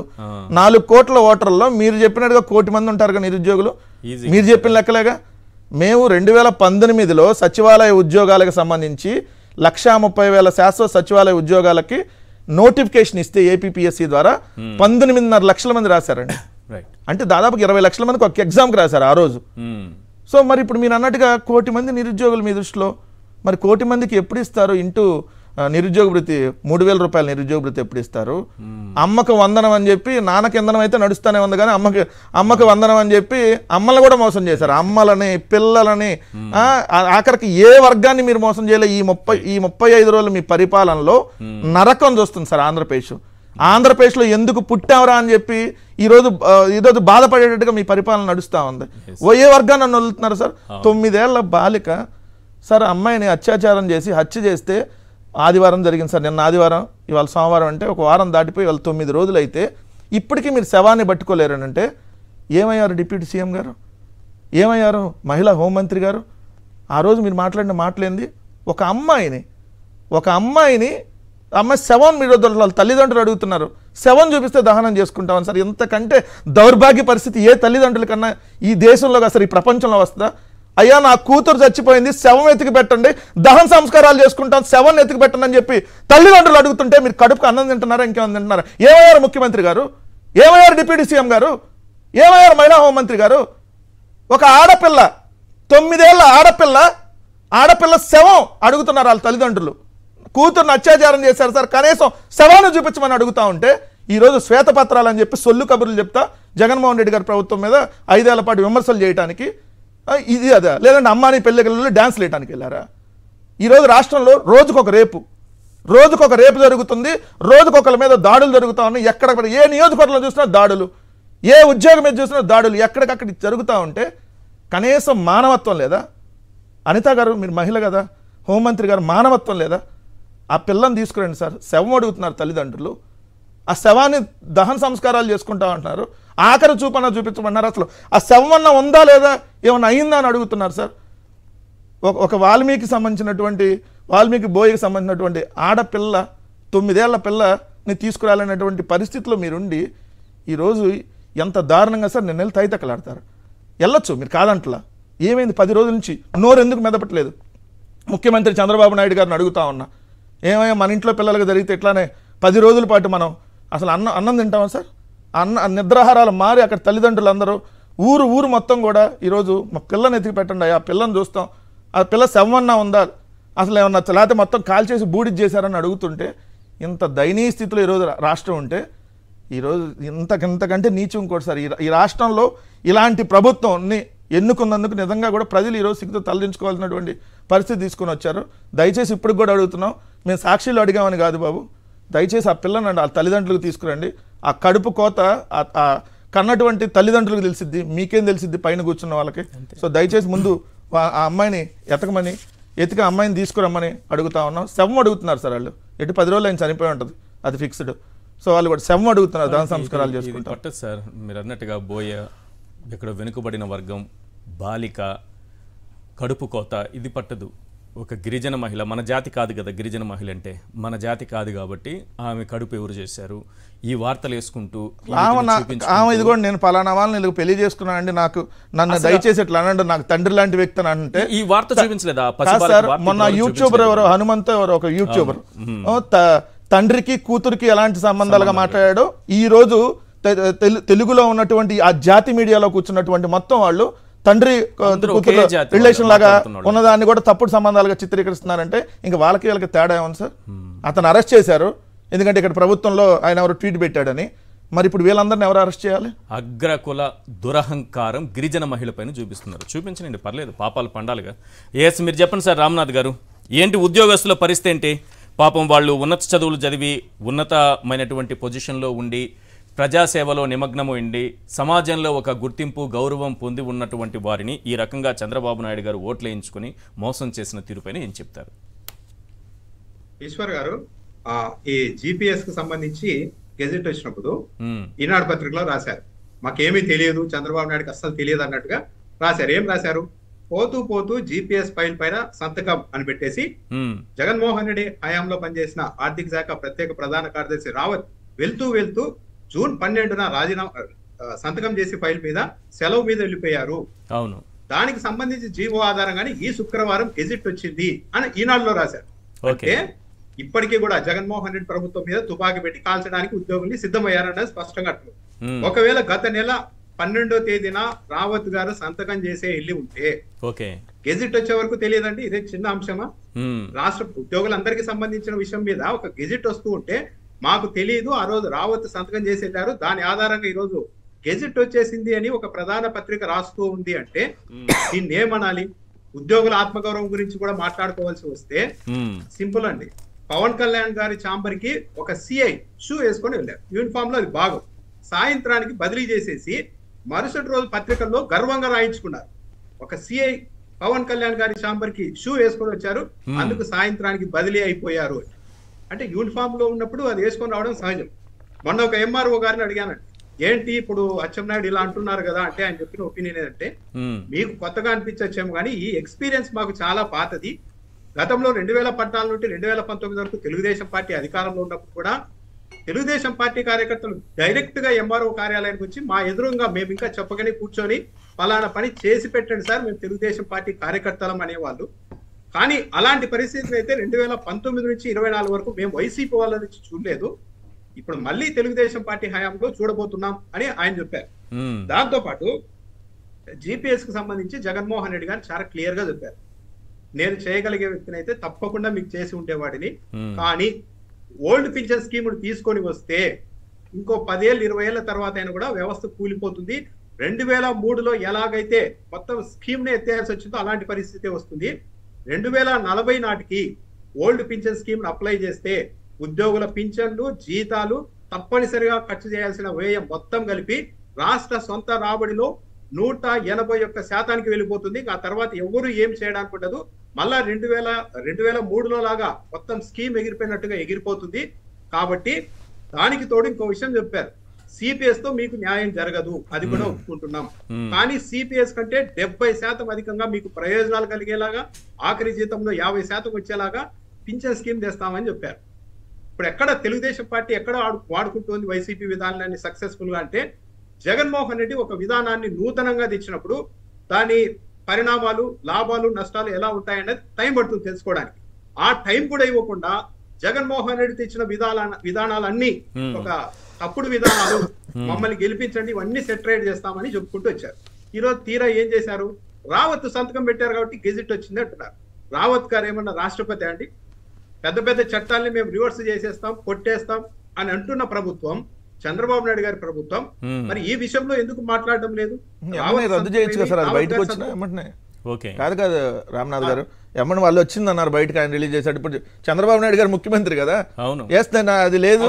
నాలుగు కోట్ల ఓటర్లలో మీరు చెప్పినట్టుగా కోటి మంది ఉంటారు కదా నిరుద్యోగులు. మీరు చెప్పిన లెక్కలేగా? మేము రెండు వేల పంతొమ్మిదిలో సచివాలయ ఉద్యోగాలకు సంబంధించి లక్షా ముప్పై వేల శాశ్వత సచివాలయ ఉద్యోగాలకి నోటిఫికేషన్ ఇస్తే ఏపీపీఎస్సీ ద్వారా పంతొమ్మిదిన్నర లక్షల మంది రాశారండి. అంటే దాదాపు ఇరవై లక్షల మందికి ఒక ఎగ్జామ్కి రాశారు ఆ రోజు. ఉమ్. సో మరి ఇప్పుడు మీరు అన్నట్టుగా కోటి మంది నిరుద్యోగులు మీ దృష్టిలో మరి కోటి మందికి ఎప్పుడు ఇస్తారు? ఇంటూ నిరుద్యోగ వృత్తి మూడు వేల రూపాయల నిరుద్యోగ వృత్తి ఎప్పుడు ఇస్తారు? అమ్మకు వందనం అని చెప్పి నాన్నకి వందనం అయితే నడుస్తూనే ఉంది కానీ అమ్మకి అమ్మకి వందనం అని చెప్పి అమ్మల్ని కూడా మోసం చేశారు. అమ్మలని పిల్లలని ఆఖరికి ఏ వర్గాన్ని మీరు మోసం చేయలే? ఈ ముప్పై ఈ ముప్పై ఐదు రోజులు మీ పరిపాలనలో నరకం చూస్తుంది సార్ ఆంధ్రప్రదేశ్. ఆంధ్రప్రదేశ్లో ఎందుకు పుట్టావరా అని చెప్పి ఈరోజు ఈరోజు బాధపడేటట్టుగా మీ పరిపాలన నడుస్తూ ఉంది. ఓ ఏ వర్గాన్ని నన్ను వదులుతున్నారు సార్? తొమ్మిదేళ్ళ బాలిక. సార్ అమ్మాయిని అత్యాచారం చేసి హత్య చేస్తే ఆదివారం జరిగింది సార్. నిన్న ఆదివారం ఇవాళ సోమవారం అంటే ఒక వారం దాటిపోయి ఇవాళ తొమ్మిది రోజులు అయితే ఇప్పటికీ మీరు శవాన్ని పట్టుకోలేరనంటే ఏమయ్యారు డిప్యూటీ సీఎం గారు? ఏమయ్యారు మహిళా హోంమంత్రి గారు? ఆ రోజు మీరు మాట్లాడిన మాటలేంది? ఒక అమ్మాయిని ఒక అమ్మాయిని అమ్మాయి శవం మీరు వాళ్ళ తల్లిదండ్రులు అడుగుతున్నారు. శవం చూపిస్తే దహనం చేసుకుంటామని సార్. ఇంతకంటే దౌర్భాగ్య పరిస్థితి ఏ తల్లిదండ్రుల కన్నా ఈ దేశంలో అసలు ఈ ప్రపంచంలో వస్తుందా? అయ్యా నా కూతురు చచ్చిపోయింది శవం ఎతికి పెట్టండి దహన సంస్కారాలు చేసుకుంటాం శవం ఎతికి పెట్టండి అని చెప్పి తల్లిదండ్రులు అడుగుతుంటే మీరు కడుపుకు అన్నం తింటున్నారా ఇంకేమన్నా తింటున్నారా? ఏమయ్యారు ముఖ్యమంత్రి గారు? ఏమయ్యారు డిప్యూటీ సీఎం గారు? ఏమయ్యారు మహిళా హోంమంత్రి గారు? ఒక ఆడపిల్ల తొమ్మిదేళ్ళ ఆడపిల్ల ఆడపిల్ల శవం అడుగుతున్నారు వాళ్ళ తల్లిదండ్రులు. కూతుర్ని అత్యాచారం చేశారు సార్ కనీసం శవాన్ని చూపించమని అడుగుతా ఉంటే ఈరోజు శ్వేతపత్రాలు అని చెప్పి సొల్లు కబుర్లు చెప్తా జగన్మోహన్ రెడ్డి గారి ప్రభుత్వం మీద ఐదేళ్ళ పాటు విమర్శలు చేయడానికి ఇది అదే. లేదంటే అమ్మాని పెళ్ళికల్లో డ్యాన్స్ వేయడానికి వెళ్ళారా? ఈరోజు రాష్ట్రంలో రోజుకొక రేపు. రోజుకొక రేపు జరుగుతుంది. రోజుకొకరి మీద దాడులు జరుగుతా ఉన్నాయి. ఎక్కడ ఏ నియోజకవర్గంలో చూసినా దాడులు. ఏ ఉద్యోగం మీద చూసినా దాడులు. ఎక్కడికక్కడ జరుగుతూ ఉంటే కనీసం మానవత్వం లేదా? అనిత గారు మీరు మహిళ కదా. హోంమంత్రి గారు మానవత్వం లేదా? ఆ పిల్లని తీసుకురండి సార్. శవం అడుగుతున్నారు తల్లిదండ్రులు. ఆ శవాన్ని దహన సంస్కారాలు చేసుకుంటా ఉంటున్నారు. ఆఖరి చూపన్నా చూపించమన్నారు అసలు. ఆ శవం ఉందా లేదా? ఏమన్నా అయిందా అని అడుగుతున్నారు సార్. ఒక ఒక వాల్మీకి సంబంధించినటువంటి వాల్మీకి బోయికి సంబంధించినటువంటి ఆడపిల్ల తొమ్మిదేళ్ళ పిల్లని తీసుకురాలనేటువంటి పరిస్థితిలో మీరుండి ఈరోజు ఎంత దారుణంగా సార్ నేను వెళ్ళి తైతక్కలాడతారు వెళ్ళొచ్చు మీరు కాదంటలా. ఏమైంది? పది రోజుల నుంచి నోరు ఎందుకు మెదపట్లేదు? ముఖ్యమంత్రి చంద్రబాబు నాయుడు గారిని అడుగుతా ఉన్నా. ఏమైనా మన ఇంట్లో పిల్లలకు జరిగితే ఇట్లానే పది రోజుల పాటు మనం అసలు అన్నం అన్నం తింటామా సార్? అన్న నిద్రాహారాలు మారి అక్కడ తల్లిదండ్రులు అందరూ ఊరు ఊరు మొత్తం కూడా ఈరోజు మా పిల్లని ఎతికి పెట్టండి ఆ పిల్లని చూస్తాం. ఆ పిల్ల శవన్నా ఉందా? అసలు ఏమన్నా లేకపోతే మొత్తం కాల్ చేసి బూడిది చేశారని అడుగుతుంటే ఇంత దయనీయ స్థితిలో ఈరోజు రాష్ట్రం ఉంటే ఈరోజు ఇంతకంతకంటే నీచు ఇంకోటి సార్. ఈ ఈ రాష్ట్రంలో ఇలాంటి ప్రభుత్వంని ఎన్నుకున్నందుకు నిజంగా కూడా ప్రజలు ఈరోజు సిగ్గుతో తలదించుకోవాల్సినటువంటి పరిస్థితి తీసుకొని వచ్చారు. దయచేసి ఇప్పుడు కూడా అడుగుతున్నాం. మేము సాక్షిలో అడిగామని కాదు బాబు. దయచేసి ఆ పిల్లని ఆ తల్లిదండ్రులకు తీసుకురండి. ఆ కడుపు కోత ఆ- కన్నటువంటి తల్లిదండ్రులకు తెలిసిద్ది మీకేం తెలిసిద్ది పైన కూర్చున్న వాళ్ళకి. సో దయచేసి ముందు ఆ అమ్మాయిని ఎతకమని ఎతికి అమ్మాయిని తీసుకురమ్మని అడుగుతా ఉన్నాం. శవం అడుగుతున్నారు సార్ వాళ్ళు. ఎటు పది రోజులు ఆయన చనిపోయి ఉంటుంది అది ఫిక్స్డ్. సో వాళ్ళు కూడా శవం అడుగుతున్నారు దాన సంస్కారాలు చేసుకుంటారు పట్టదు సార్. మీరు అన్నట్టుగా బోయ ఇక్కడ వెనుకబడిన వర్గం బాలిక కడుపు కోత ఇది పట్టదు. ఒక గిరిజన మహిళ మన జాతి కాదు కదా గిరిజన మహిళ అంటే మన జాతి కాదు కాబట్టి ఆమె కడుపు ఎవరు చేశారు? ఈ వార్తలు వేసుకుంటూ ఆమె వీటిని నా చూపించుకుంటూ- ఆమె ఇది కూడా నేను పలానా వాళ్ళని పెళ్ళి చేసుకున్నాను అండి నాకు నన్ను దయచేసి ఇట్లా అనండి నాకు తండ్రి లాంటి వ్యక్తి అని అంటే ఈ వార్త చూపించలేదా? సార్ మొన్న యూట్యూబర్. ఎవరో హనుమంత్ ఎవరో ఒక యూట్యూబర్. తండ్రికి కూతురికి ఎలాంటి సంబంధాలుగా మాట్లాడాడో ఈ రోజు తెలుగులో ఉన్నటువంటి ఆ జాతి మీడియాలో కూర్చున్నటువంటి మొత్తం వాళ్ళు తండ్రి రిలేషన్ లాగా. ఉన్నదాన్ని కూడా తప్పుడు సంబంధాలుగా చిత్రీకరిస్తున్నారంటే ఇంకా వాళ్ళకి వీళ్ళకి తేడా ఏమన్నా సార్? అతను అరెస్ట్ చేశారు. ఎందుకంటే ఇక్కడ ప్రభుత్వంలో ఆయన ఎవరు ట్వీట్ పెట్టాడని. మరి ఇప్పుడు వీళ్ళందరిని ఎవరు అరెస్ట్ చేయాలి? అగ్రకుల దురహంకారం గిరిజన మహిళపైన చూపిస్తున్నారు. చూపించండి పర్లేదు పాపాలు పండాలిగా. ఎస్ మీరు చెప్పండి సార్ రామ్నాథ్ గారు. ఏంటి ఉద్యోగస్తుల పరిస్థితి ఏంటి? పాపం వాళ్ళు ఉన్నత చదువులు చదివి ఉన్నతమైనటువంటి పొజిషన్లో ఉండి ప్రజాసేవలో నిమగ్నము ఉండి సమాజంలో ఒక గుర్తింపు గౌరవం పొంది ఉన్నటువంటి వారిని ఈ రకంగా చంద్రబాబు నాయుడు గారు ఓట్లు వేయించుకుని మోసం చేసిన తీరుపైన ఏం చెప్తారు? ఈశ్వర్ గారు ఈ జిపిఎస్కు సంబంధించి గెజెట్ వచ్చినప్పుడు ఈనాడు పత్రికలో రాశారు. మాకేమీ తెలియదు చంద్రబాబు నాయుడుకి అస్సలు తెలియదు అన్నట్టుగా రాశారు. ఏం రాశారు? పోతూ పోతూ జిపిఎస్ ఫైల్ పైన సంతకం అని పెట్టేసి జగన్మోహన్ రెడ్డి హయాంలో పనిచేసిన ఆర్థిక శాఖ ప్రత్యేక ప్రధాన కార్యదర్శి రావత్ వెళ్తూ వెళ్తూ జూన్ పన్నెండున రాజీనామా సంతకం చేసి ఫైల్ మీద సెలవు మీద వెళ్ళిపోయారు. అవును. దానికి సంబంధించి జీవో ఆధారంగానే ఈ శుక్రవారం గెజిట్ వచ్చింది అని ఈనాడులో రాశారు. ఓకే. అంటే ఇప్పటికీ కూడా జగన్మోహన్ రెడ్డి ప్రభుత్వం మీద తుపాకీ పెట్టి కాల్చడానికి ఉద్యోగుల్ని సిద్ధమయ్యారన్నది స్పష్టంగా అర్థం ఒకవేళ గత నెల పన్నెండో తేదీన రావత్ గారు సంతకం చేసే వెళ్ళి ఉంటే ఓకే. గెజిట్ వచ్చే వరకు తెలియదండి ఇదే చిన్న అంశమా? రాష్ట్ర ఉద్యోగులందరికీ సంబంధించిన విషయం మీద ఒక గెజిట్ వస్తూ ఉంటే మాకు తెలియదు ఆ రోజు రావత్ సంతకం చేసి వెళ్ళారు దాని ఆధారంగా ఈ రోజు గెజిట్ వచ్చేసింది అని ఒక ప్రధాన పత్రిక రాస్తూ ఉంది అంటే దీన్ని ఏమనాలి? ఉద్యోగుల ఆత్మగౌరవం గురించి కూడా మాట్లాడుకోవాల్సి వస్తే సింపుల్ అండి. పవన్ కళ్యాణ్ గారి చాంబర్కి ఒక సిఐ షూ వేసుకొని వెళ్ళారు. యూనిఫామ్లో అది భాగం సాయంత్రానికి బదిలీ చేసేసి మరుసటి రోజు పత్రికల్లో గర్వంగా రాయించుకున్నారు. ఒక సిఐ పవన్ కళ్యాణ్ గారి చాంబర్కి షూ వేసుకొని వచ్చారు. అందుకు సాయంత్రానికి బదిలీ అయిపోయారు. అంటే యూనిఫామ్లో ఉన్నప్పుడు అది వేసుకొని రావడం సహజం. మొన్న ఒక ఎంఆర్ఓ గారిని అడిగానండి ఏంటి ఇప్పుడు అచ్చెన్నాయుడు ఇలా అంటున్నారు కదా అంటే ఆయన చెప్పిన ఒపీనియన్ ఏంటంటే మీకు కొత్తగా అనిపించచ్చేమో కానీ ఈ ఎక్స్పీరియన్స్ మాకు చాలా పాతది. గతంలో రెండు వేల పద్నాలుగు నుండి రెండు వేల పంతొమ్మిది వరకు తెలుగుదేశం పార్టీ అధికారంలో ఉన్నప్పుడు కూడా తెలుగుదేశం పార్టీ కార్యకర్తలు డైరెక్ట్గా ఎంఆర్ఓ కార్యాలయానికి వచ్చి మా ఎదురుగా మేము ఇంకా చెప్పగానే కూర్చొని పలానా పని చేసి పెట్టండి సార్ మేము తెలుగుదేశం పార్టీ కార్యకర్తలం అనేవాళ్ళు. కానీ అలాంటి పరిస్థితులు అయితే రెండు వేల పంతొమ్మిది నుంచి ఇరవై నాలుగు వరకు మేము వైసీపీ వాళ్ళ నుంచి చూడలేదు. ఇప్పుడు మళ్ళీ తెలుగుదేశం పార్టీ హయాంలో చూడబోతున్నాం అని ఆయన చెప్పారు. దాంతో పాటు జిపిఎస్కు సంబంధించి జగన్మోహన్ రెడ్డి గారు చాలా క్లియర్గా చెప్పారు. నేను చేయగలిగే వ్యక్తిని అయితే తప్పకుండా మీకు చేసి ఉండేవాడిని. కానీ ఓల్డ్ పింఛన్ స్కీమ్ తీసుకొని వస్తే ఇంకో పదేళ్ళు ఇరవై ఏళ్ళ తర్వాత అయినా కూడా వ్యవస్థ కూలిపోతుంది. రెండు వేల మూడులో ఎలాగైతే మొత్తం స్కీమ్ని ఎత్తేయాల్సి వచ్చిందో అలాంటి పరిస్థితి వస్తుంది. రెండు వేల నలభై నాటికి ఓల్డ్ పింఛన్ స్కీమ్ అప్లై చేస్తే ఉద్యోగుల పింఛన్లు జీతాలు తప్పనిసరిగా ఖర్చు చేయాల్సిన వ్యయం మొత్తం కలిపి రాష్ట్ర సొంత రాబడిలో నూట ఎనభై ఒక్క శాతానికి వెళ్ళిపోతుంది. ఆ తర్వాత ఎవరు ఏం చేయడానికి ఉండదు. మళ్ళా రెండు వేల రెండు వేల మూడులో లాగా మొత్తం స్కీమ్ ఎగిరిపోయినట్టుగా ఎగిరిపోతుంది. కాబట్టి దానికి తోడు ఇంకో విషయం చెప్పారు. సిపిఎస్తో మీకు న్యాయం జరగదు. అది కూడా ఒప్పుకుంటున్నాం. కానీ సిపిఎస్ కంటే డెబ్బై శాతం అధికంగా మీకు ప్రయోజనాలు కలిగేలాగా ఆఖరి జీతంలో యాభై శాతం వచ్చేలాగా పింఛన్ స్కీమ్ తెస్తామని చెప్పారు. ఇప్పుడు ఎక్కడ తెలుగుదేశం పార్టీ ఎక్కడ ఆడు- వాడుకుంటోంది వైసీపీ విధానాన్ని సక్సెస్ఫుల్గా అంటే జగన్మోహన్ రెడ్డి ఒక విధానాన్ని నూతనంగా తెచ్చినప్పుడు దాని పరిణామాలు లాభాలు నష్టాలు ఎలా ఉంటాయనేది టైం పడుతుంది తెలుసుకోవడానికి. ఆ టైం కూడా ఇవ్వకుండా జగన్మోహన్ రెడ్డి తెచ్చిన విధాన విధానాలన్నీ. ఒక తప్పుడు విధానాలు మమ్మల్ని గెలిపించండి ఇవన్నీ సెటరేట్ చేస్తామని చెప్పుకుంటూ వచ్చారు. ఈ రోజు తీరా ఏం చేశారు? రావత్ సంతకం పెట్టారు కాబట్టి గెజిట్ వచ్చింది అంటున్నారు. రావత్ గారు ఏమన్నా రాష్ట్రపతి అండి? పెద్ద పెద్ద చట్టాలని మేము రివర్స్ చేసేస్తాం కొట్టేస్తాం అని అంటున్న ప్రభుత్వం చంద్రబాబు నాయుడు గారి ప్రభుత్వం. మరి ఈ విషయంలో ఎందుకు మాట్లాడడం లేదు? రద్దు చేయొచ్చు కదా సార్ బయటకు వచ్చినా ఓకే. కాదు కాదు రామ్నాథ్ గారు. ఎమ్మని వాళ్ళు వచ్చింది అన్నారు బయటకు ఆయన రిలీజ్ చేశాడు. ఇప్పుడు చంద్రబాబు నాయుడు గారు ముఖ్యమంత్రి కదా? అవును. ఎస్ అది లేదు.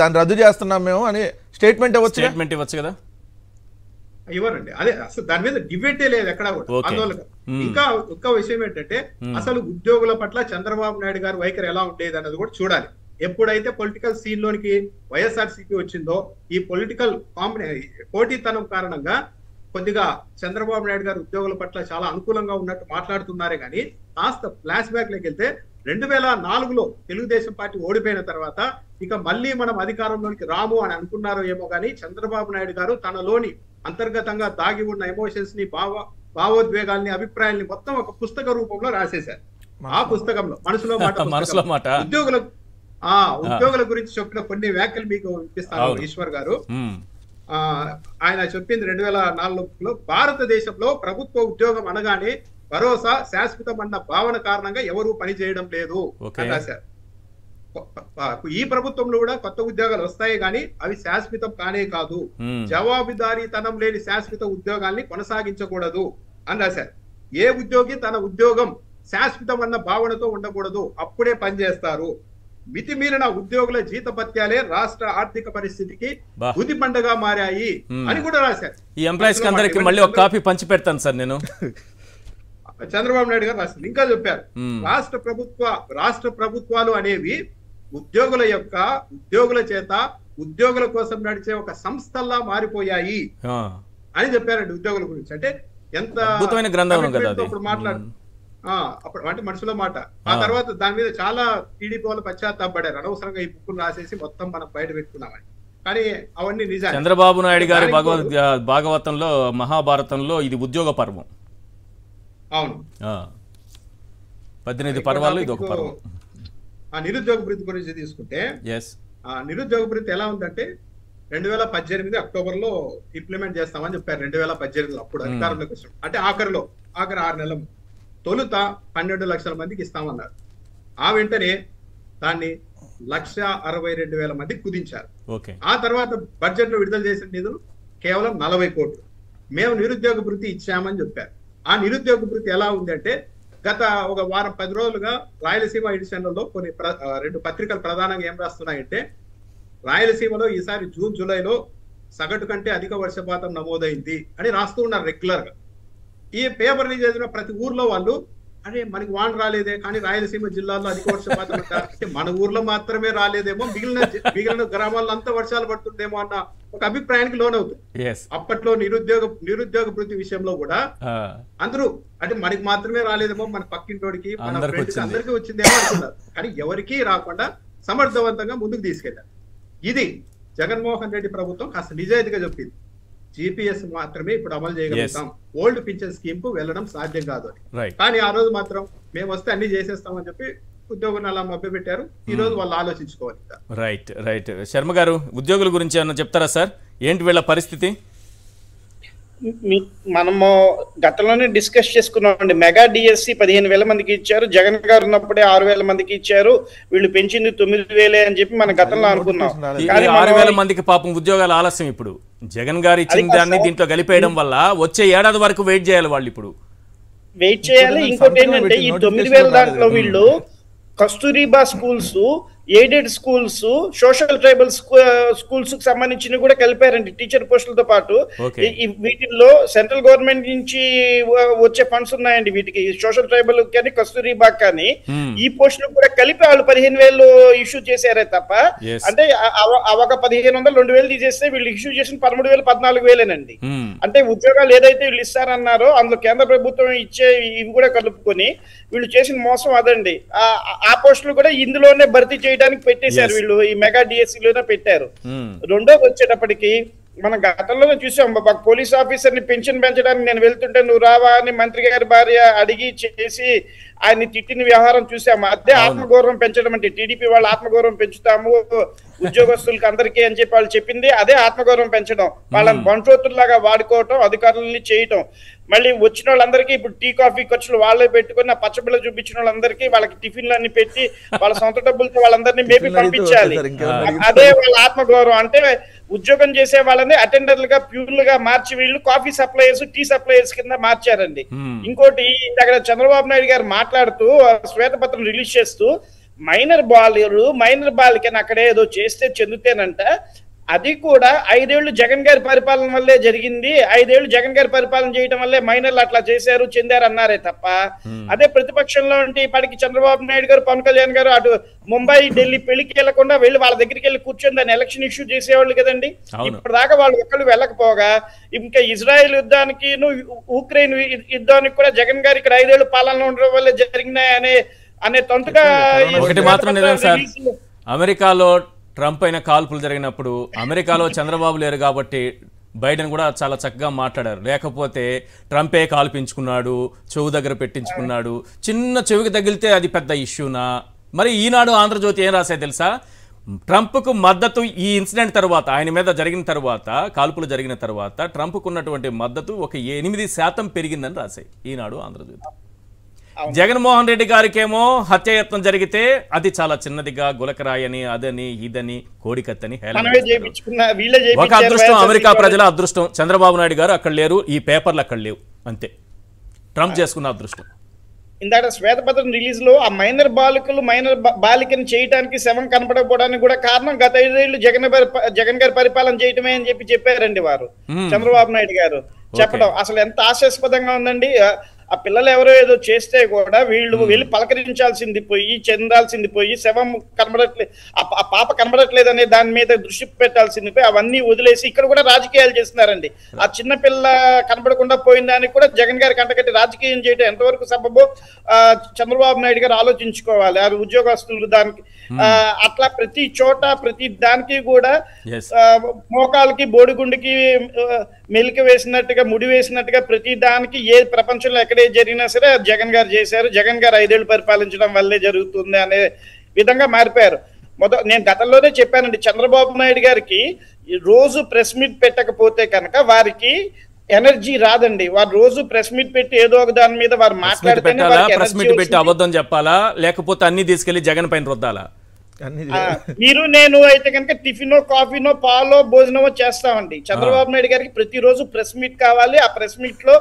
దాన్ని రద్దు చేస్తున్నాం మేము అని స్టేట్మెంట్ ఇవ్వచ్చు స్టేట్మెంట్ ఇవ్వచ్చు కదా? ఇవ్వరండి. అదే అసలు దాని మీద డిబేటే లేదు ఎక్కడ. ఆందోళన. ఇంకా ఒక్క విషయం ఏంటంటే అసలు ఉద్యోగుల పట్ల చంద్రబాబు నాయుడు గారి వైఖరి ఎలా ఉండేది అన్నది కూడా చూడాలి. ఎప్పుడైతే పొలిటికల్ సీన్ లోనికి వైఎస్ఆర్సీపీ వచ్చిందో ఈ పొలిటికల్ కాంబినే పోటీతనం కారణంగా కొద్దిగా చంద్రబాబు నాయుడు గారు ఉద్యోగుల పట్ల చాలా అనుకూలంగా ఉన్నట్టు మాట్లాడుతున్నారే కానీ కాస్త ఫ్లాష్ బ్యాక్లోకి వెళ్తే రెండు వేల నాలుగులో తెలుగుదేశం పార్టీ ఓడిపోయిన తర్వాత ఇక మళ్ళీ మనం అధికారంలోనికి రాము అని అనుకున్నారో ఏమో కానీ చంద్రబాబు నాయుడు గారు తనలోని అంతర్గతంగా దాగి ఉన్న ఎమోషన్స్ని భావ భావోద్వేగాల్ని అభిప్రాయాల్ని మొత్తం ఒక పుస్తక రూపంలో రాసేశారు ఆ పుస్తకంలో మనసులో మాట. మనసులో మాట. ఉద్యోగుల ఆ ఉద్యోగుల గురించి చెప్పిన కొన్ని వ్యాఖ్యలు మీకు వినిపిస్తాను అవును. ఈశ్వర్ గారు ఆయన చెప్పింది రెండు వేల నాలుగులో భారతదేశంలో ప్రభుత్వ ఉద్యోగం అనగానే భరోసా శాశ్వతం అన్న భావన కారణంగా ఎవరూ పని చేయడం లేదు ఓకే. అని రాశారు. ఈ ప్రభుత్వంలో కూడా కొత్త ఉద్యోగాలు వస్తాయి కానీ అవి శాశ్వతం కానే కాదు. జవాబుదారీతనం లేని శాశ్వత ఉద్యోగాల్ని కొనసాగించకూడదు అని రాశారు. ఏ ఉద్యోగి తన ఉద్యోగం శాశ్వతం అన్న భావనతో ఉండకూడదు. అప్పుడే పనిచేస్తారు మితిమీరిన ఉద్యోగుల జీతపత్యాలే రాష్ట్ర ఆర్థిక పరిస్థితికి బా. గుది పండగా మారాయి. అని కూడా రాశారు ఈ ఎంప్లాయీస్ అందరికి మళ్ళీ ఒక కాపీ పంచి పెడతాను సార్ నేను [LAUGHS] చంద్రబాబు నాయుడు గారు రాసింది ఇంకా చెప్పారు. రాష్ట్ర ప్రభుత్వ రాష్ట్ర ప్రభుత్వాలు అనేవి ఉద్యోగుల యొక్క ఉద్యోగుల చేత ఉద్యోగుల కోసం నడిచే ఒక సంస్థల్లా మారిపోయాయి. అని చెప్పారండి ఉద్యోగుల గురించి అంటే ఎంత అద్భుతమైన గ్రంథం. అప్పుడు మాట్లాడు అప్పుడు అంటే మనుషుల మాట. ఆ. తర్వాత దాని మీద చాలా టీడీపీ వాళ్ళు పశ్చాత్తాపడ్డారు అనవసరంగా ఈ బుక్కులు రాసేసి మొత్తం మనం బయట పెట్టుకున్నామని. కానీ అవన్నీ నిజాలు. చంద్రబాబు నాయుడు గారి భగవద్ భాగవతంలో మహాభారతంలో ఇది ఉద్యోగ పర్వం. అవును. పద్దెనిమిది పర్వాలు ఇది ఒక పర్వం. ఆ నిరుద్యోగ వృత్తి గురించి తీసుకుంటే ఆ నిరుద్యోగ వృత్తి ఎలా ఉందంటే రెండు వేల పద్దెనిమిది అక్టోబర్లో ఇంప్లిమెంట్ చేస్తామని చెప్పారు. రెండు వేల పద్దెనిమిదిలో అప్పుడు Hmm. అధికారంలోకి వచ్చాం అంటే ఆఖరిలో ఆఖరి ఆరు నెలలు తొలుత పన్నెండు లక్షల మందికి ఇస్తామన్నారు. ఆ వెంటనే దాన్ని లక్ష అరవై రెండు వేల మందికి కుదించారు. ఆ తర్వాత బడ్జెట్లో విడుదల చేసిన నిధులు కేవలం నలభై కోట్లు. మేము నిరుద్యోగ భృతి ఇచ్చామని చెప్పారు. ఆ నిరుద్యోగ భృతి ఎలా ఉంది అంటే గత ఒక వారం పది రోజులుగా రాయలసీమ ఎడిషన్లలో కొన్ని రెండు పత్రికలు ప్రధానంగా ఏం రాస్తున్నాయంటే రాయలసీమలో ఈసారి జూన్ జూలైలో సగటు కంటే అధిక వర్షపాతం నమోదైంది అని రాస్తూ ఉన్నారు రెగ్యులర్గా ఈ పేపర్ని చదివిన ప్రతి ఊర్లో వాళ్ళు అరే మనకి వాన రాలేదే కానీ రాయలసీమ జిల్లాలో అధిక వర్షపాతం అంట అంటే మన ఊర్లో మాత్రమే రాలేదేమో మిగిలిన మిగిలిన గ్రామాల్లో అంతా వర్షాలు పడుతుందేమో అన్న ఒక అభిప్రాయానికి లోనవుతుంది. అప్పట్లో నిరుద్యోగ నిరుద్యోగ వృత్తి విషయంలో కూడా అందరూ అంటే మనకి మాత్రమే రాలేదేమో మన పక్కింటోడికి మన వచ్చింది. అందరికీ వచ్చిందేమో అనుకున్నారు. కానీ ఎవరికీ రాకుండా సమర్థవంతంగా ముందుకు తీసుకెళ్ళారు. ఇది జగన్మోహన్ రెడ్డి ప్రభుత్వం కాస్త నిజాయితీగా చెప్పింది. జీపీఎస్ మాత్రమే ఇప్పుడు అమలు చేయగలుగుతాం. ఓల్డ్ పింఛన్ స్కీమ్కు వెళ్ళడం సాధ్యం కాదు కానీ ఆ రోజు మాత్రం మేము వస్తే అన్ని చేసేస్తామని చెప్పి ఉద్యోగులను అలా మభ్యపెట్టారు. ఈ రోజు వాళ్ళు ఆలోచించుకోవాలి. రైట్ రైట్ శర్మ గారు ఉద్యోగుల గురించి ఏమన్నా చెప్తారా సార్? ఏంటి వీళ్ళ పరిస్థితి? మనము గతంలోనే డిస్కస్ చేసుకున్నామండి మెగా డిఎస్సి పదిహేను వేల మందికి ఇచ్చారు. జగన్ గారు ఉన్నప్పుడే ఆరు వేల మందికి ఇచ్చారు. వీళ్ళు పెంచింది తొమ్మిది వేలే అని చెప్పి మన గతంలో అనుకున్నాం. కానీ ఆరు వేల మందికి పాపం ఉద్యోగాలు ఆలస్యం ఇప్పుడు. జగన్ గారు ఇచ్చిన దాన్ని. దీంట్లో కలిపేయడం వల్ల వచ్చే ఏడాది వరకు వెయిట్ చేయాలి వాళ్ళు ఇప్పుడు. వెయిట్ చేయాలి. ఇంకోటి ఏంటంటే ఈ తొమ్మిది వేల దాంట్లో. వీళ్ళు Kasturba schools aided schools social tribal స్కూల్స్కి సంబంధించినవి కూడా కలిపారండి టీచర్ పోస్టులతో పాటు వీటిల్లో సెంట్రల్ గవర్నమెంట్ నుంచి వచ్చే ఫండ్స్ ఉన్నాయండి వీటికి సోషల్ ట్రైబల్ కానీ కస్తూరిబా కానీ Hmm. ఈ పోస్టులు కూడా కలిపి వాళ్ళు పదిహేను వేలు ఇష్యూ చేశారే తప్ప. అంటే ఒక పదిహేను వందలు రెండు వేలు తీసేస్తే వీళ్ళు ఇష్యూ చేసిన పదమూడు వేలు పద్నాలుగు వేలేనండి మ్మ్. అంటే ఉద్యోగాలు ఏదైతే వీళ్ళు ఇస్తారన్నారో అందులో కేంద్ర ప్రభుత్వం ఇచ్చే ఇవి కూడా కలుపుకొని వీళ్ళు చేసిన మోసం అదండి ఆ- ఆ పోస్టులు కూడా ఇందులోనే భర్తీ చేయడానికి పెట్టేశారు. వీళ్ళు ఈ మెగా డిఎస్సి లోనే పెట్టారు మ్మ్. రెండోది వచ్చేటప్పటికి మన గతంలోనే చూసాం ఒక పోలీస్ ఆఫీసర్ని పెన్షన్ పెంచడానికి నేను వెళ్తుంటే నువ్వు రావా అని మంత్రి గారి భార్య అడిగి చేసి ఆయన్ని తిట్టిన వ్యవహారం చూసాము అదే. ఆత్మగౌరవం పెంచడం అంటే టీడీపీ వాళ్ళు ఆత్మగౌరవం పెంచుతాము ఉద్యోగస్తులకి అందరికీ అని చెప్పి వాళ్ళు చెప్పింది అదే ఆత్మగౌరవం పెంచడం. వాళ్ళని బంట్రోతుల్లాగా వాడుకోవటం అధికారులని చేయటం. మళ్ళీ వచ్చిన వాళ్ళందరికీ ఇప్పుడు టీ కాఫీ ఖర్చులు వాళ్ళే పెట్టుకుని ఆ పచ్చబిల్ల చూపించిన వాళ్ళందరికీ వాళ్ళకి టిఫిన్లు అన్ని పెట్టి వాళ్ళ సొంత డబ్బులతో వాళ్ళందరినీ అయితే పంపించాలి. అదే వాళ్ళ ఆత్మగౌరవం. అంటే ఉద్యోగం చేసే వాళ్ళని అటెండర్లుగా ప్యూర్లుగా మార్చి వీళ్ళు కాఫీ సప్లయర్స్ టీ సప్లయర్స్ కింద మార్చారండి Hmm. ఇంకోటి అక్కడ చంద్రబాబు నాయుడు గారు మాట్లాడుతూ శ్వేతపత్రం రిలీజ్ చేస్తూ మైనర్ బాలురు మైనర్ బాలికని అక్కడ ఏదో చేస్తే చెందుతేనంట అది కూడా ఐదేళ్ళు జగన్ గారి పరిపాలన వల్లే జరిగింది. ఐదేళ్ళు జగన్ గారి పరిపాలన చేయడం వల్లే మైనర్లు అట్లా చేశారు చెందారు అన్నారే తప్ప. అదే ప్రతిపక్షంలో ఉంటే ఇప్పటికి చంద్రబాబు నాయుడు గారు పవన్ కళ్యాణ్ గారు అటు ముంబై ఢిల్లీ పెళ్ళికి వెళ్ళకుండా వెళ్ళి వాళ్ళ దగ్గరికి వెళ్ళి కూర్చొని దాన్ని ఎలక్షన్ ఇష్యూ చేసేవాళ్ళు కదండి. అవును. ఇప్పుడు దాకా వాళ్ళు ఒక్కళ్ళు వెళ్ళకపోగా ఇంకా ఇజ్రాయెల్ యుద్ధానికి ఉక్రెయిన్ యుద్ధానికి కూడా జగన్ గారు ఇక్కడ ఐదేళ్ళు పాలన ఉండడం వల్ల జరిగినాయి అనే అనే తొంతగా ఈ ఒకటి మాత్రం నిజం సార్. రిలీజ్- అమెరికాలో ట్రంప్ అయిన కాల్పులు జరిగినప్పుడు అమెరికాలో చంద్రబాబు లేరు కాబట్టి బైడెన్ కూడా చాలా చక్కగా మాట్లాడారు. లేకపోతే ట్రంపే కాల్పించుకున్నాడు చెవు దగ్గర పెట్టించుకున్నాడు. చిన్న చెవికి తగిలితే అది పెద్ద ఇష్యూనా? మరి ఈనాడు ఆంధ్రజ్యోతి ఏం రాశాయి తెలుసా? ట్రంప్కు మద్దతు ఈ ఇన్సిడెంట్ తర్వాత ఆయన మీద జరిగిన తర్వాత కాల్పులు జరిగిన తర్వాత ట్రంప్కు ఉన్నటువంటి మద్దతు ఒక ఎనిమిది శాతం పెరిగిందని రాశాయి ఈనాడు ఆంధ్రజ్యోతి. జగన్మోహన్ రెడ్డి గారికేమో హత్యాయత్నం జరిగితే అది చాలా చిన్నదిగా గులకరాయని అదని ఇదని కోడికత్తని ఒక అదృష్టం అమెరికా ప్రజల అదృష్టం. చంద్రబాబు నాయుడు గారు అక్కడ లేరు ఈ పేపర్లు అక్కడ లేవు. అంతే. ట్రంప్ చేసుకున్న అదృష్టం. ఇందాక శ్వేతపత్రం రిలీజ్లో ఆ మైనర్ బాలికలు మైనర్ బాలికని చేయడానికి శవం కనపడకపోవడానికి కూడా కారణం గత ఐదేళ్ళు జగన్ జగన్ గారి పరిపాలన చేయటమే అని చెప్పి చెప్పారండి వారు. చంద్రబాబు నాయుడు గారు. చెప్పడం అసలు ఎంత ఆశాస్పదంగా ఉందండి. ఆ- పిల్లలు ఎవరో ఏదో చేస్తే కూడా వీళ్ళు వెళ్ళి పలకరించాల్సింది పోయి చెందాల్సింది పోయి శవం కనబడట్లేదు ఆ పాప కనబడట్లేదు అనే దాని మీద దృష్టి పెట్టాల్సింది పోయి అవన్నీ వదిలేసి ఇక్కడ కూడా రాజకీయాలు చేస్తున్నారండి. ఆ చిన్న పిల్ల కనబడకుండా పోయిన దానికి కూడా జగన్ గారి కంటకట్టి రాజకీయం చేయడం ఎంతవరకు సబబో ఆ, చంద్రబాబు నాయుడు గారు ఆలోచించుకోవాలి. ఆ ఉద్యోగస్తులు దానికి ఆ, అట్లా ప్రతి చోట ప్రతి దానికి కూడా మోకాలకి బోడిగుండుకి మెలిక వేసినట్టుగా ముడి వేసినట్టుగా ప్రతి దానికి ఏ ప్రపంచంలో ఎక్కడే జరిగినా సరే అది జగన్ గారు చేశారు. జగన్ గారు ఐదేళ్ళు పరిపాలించడం వల్లే జరుగుతుంది అనే విధంగా మారిపోయారు. మొద నేను గతంలోనే చెప్పానండి చంద్రబాబు నాయుడు గారికి రోజు ప్రెస్ మీట్ పెట్టకపోతే కనుక వారికి ఎనర్జీ రాదండి. వారు రోజు ప్రెస్ మీట్ పెట్టి ఏదో ఒక దాని మీద వారు ప్రెస్ మీట్ మాట్లాడితేనే పెట్టాలా? వారికి ప్రెస్ energy మీట్ పెట్టి వస్తుంది. అబద్ధం చెప్పాలా? లేకపోతే అన్ని తీసుకెళ్ళి జగన్ పైన రుద్దాలా? మీరు నేను అయితే కనుక టిఫినో కాఫీనో పాలో భోజనమో చేస్తామండి. చంద్రబాబు నాయుడు గారికి ప్రతిరోజు ప్రెస్ మీట్ కావాలి. ఆ ప్రెస్ మీట్లో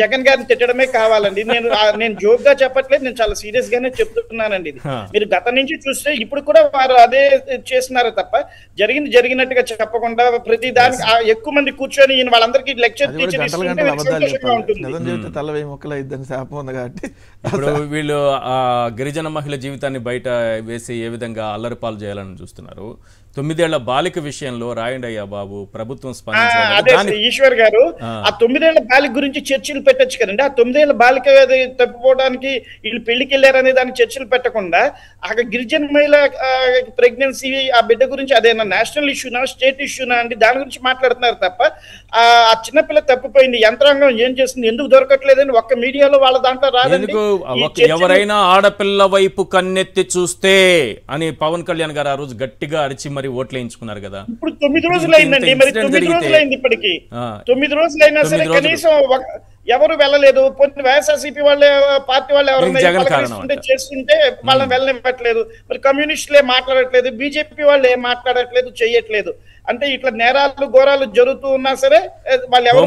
జగన్ గారిని తిట్టడమే కావాలండి. నేను నేను జోక్గా చెప్పట్లేదు నేను చాలా సీరియస్ గానే చెప్తున్నానండి ఇది. మీరు గత నుంచి చూస్తే ఇప్పుడు కూడా వారు అదే చేస్తున్నారు తప్ప జరిగింది జరిగినట్టుగా చెప్పకుండా ప్రతి దానికి ఎక్కువ మంది కూర్చొని వాళ్ళందరికీ లెక్చర్ టీచర్ ఇప్పుడు వీళ్ళు ఆ గిరిజన మహిళ జీవితాన్ని బయట వేసి ఏ విధంగా అల్లరిపాలు చేయాలని చూస్తున్నారు? తొమ్మిదేళ్ళ బాలిక విషయంలో రాయండి అయ్యా బాబు ప్రభుత్వం అదే దాని ఈశ్వర్ గారు ఆ. తొమ్మిదేళ్ళ బాలిక గురించి చర్చలు పెట్టొచ్చు కదండి. ఆ తొమ్మిదేళ్ళ బాలిక తప్పిపోవడానికి వీళ్ళు పెళ్ళికి వెళ్ళారనే దానికి చర్చలు పెట్టకుండా అక్కడ గిరిజన మహిళ ప్రెగ్నెన్సీ ఆ బిడ్డ గురించి అదేనా నేషనల్ ఇష్యూనా స్టేట్ ఇష్యూనా అండి? దాని గురించి మాట్లాడుతున్నారు తప్ప ఆ చిన్నపిల్ల తప్పిపోయింది యంత్రాంగం ఏం చేస్తుంది ఎందుకు దొరకట్లేదని ఒక్క మీడియాలో వాళ్ళ దాంట్లో రాదండి చర్చలు- ఎవరైనా ఆడపిల్ల వైపు కన్నెత్తి చూస్తే అని పవన్ కళ్యాణ్ గారు ఆ రోజు గట్టిగా అరిచి మరి ఓట్లు వేయించుకున్నారు కదా ఇప్పుడు తొమ్మిది రోజులు అయిందండి మరి తొమ్మిది రోజులు అయింది ఇప్పటికి. తొమ్మిది రోజులు అయినా సరే. కనీసం ఎవరు వెళ్ళలేదు. పొద్దున వైఎస్ఆర్సీపీ వాళ్ళే పార్టీ వాళ్ళు ఎవరైనా. చేస్తుంటే వాళ్ళని వెళ్ళనివ్వట్లేదు. మరి కమ్యూనిస్టులే మాట్లాడట్లేదు. బీజేపీ వాళ్ళు ఏం మాట్లాడట్లేదు చెయ్యట్లేదు. అంటే ఇట్లా నేరాలు ఘోరాలు జరుగుతూ ఉన్నా సరే వాళ్ళు ఎవరు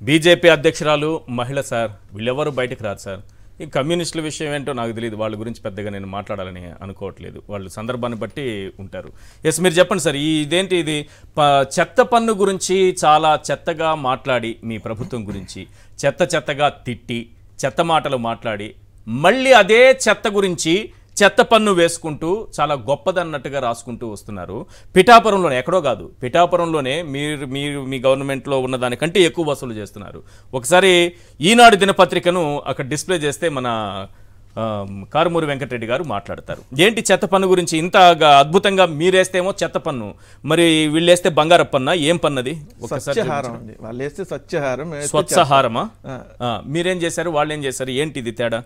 బీజేపీ అధ్యక్షురాలు మహిళ సార్ వీళ్ళెవరు బయటకు రారు సార్. ఈ కమ్యూనిస్టుల విషయం ఏంటో నాకు తెలియదు వాళ్ళ గురించి పెద్దగా నేను మాట్లాడాలని అనుకోవట్లేదు. వాళ్ళు సందర్భాన్ని బట్టి ఉంటారు. ఎస్ మీరు చెప్పండి సార్ ఇదేంటి ఇది? ప- చెత్త పన్ను గురించి చాలా చెత్తగా మాట్లాడి మీ ప్రభుత్వం గురించి చెత్త చెత్తగా తిట్టి చెత్త మాటలు మాట్లాడి మళ్ళీ అదే చెత్త గురించి చెత్త పన్ను వేసుకుంటూ చాలా గొప్పదన్నట్టుగా రాసుకుంటూ వస్తున్నారు. పిఠాపురంలోనే ఎక్కడో కాదు పిఠాపురంలోనే మీరు మీరు మీ గవర్నమెంట్లో ఉన్న దానికంటే ఎక్కువ వసూలు చేస్తున్నారు. ఒకసారి ఈనాడు దినపత్రికను అక్కడ డిస్ప్లే చేస్తే మన కారుమూరి వెంకటరెడ్డి గారు మాట్లాడతారు. ఏంటి చెత్త పన్ను గురించి ఇంతగా అద్భుతంగా మీరేస్తేమో చెత్త పన్ను మరి వీళ్ళేస్తే బంగారు పన్నా ఏం పన్నది? స్వచ్ఛహారం స్వచ్ఛహారమా? మీరేం చేశారు? వాళ్ళు ఏం చేశారు? ఏంటి ఇది తేడా?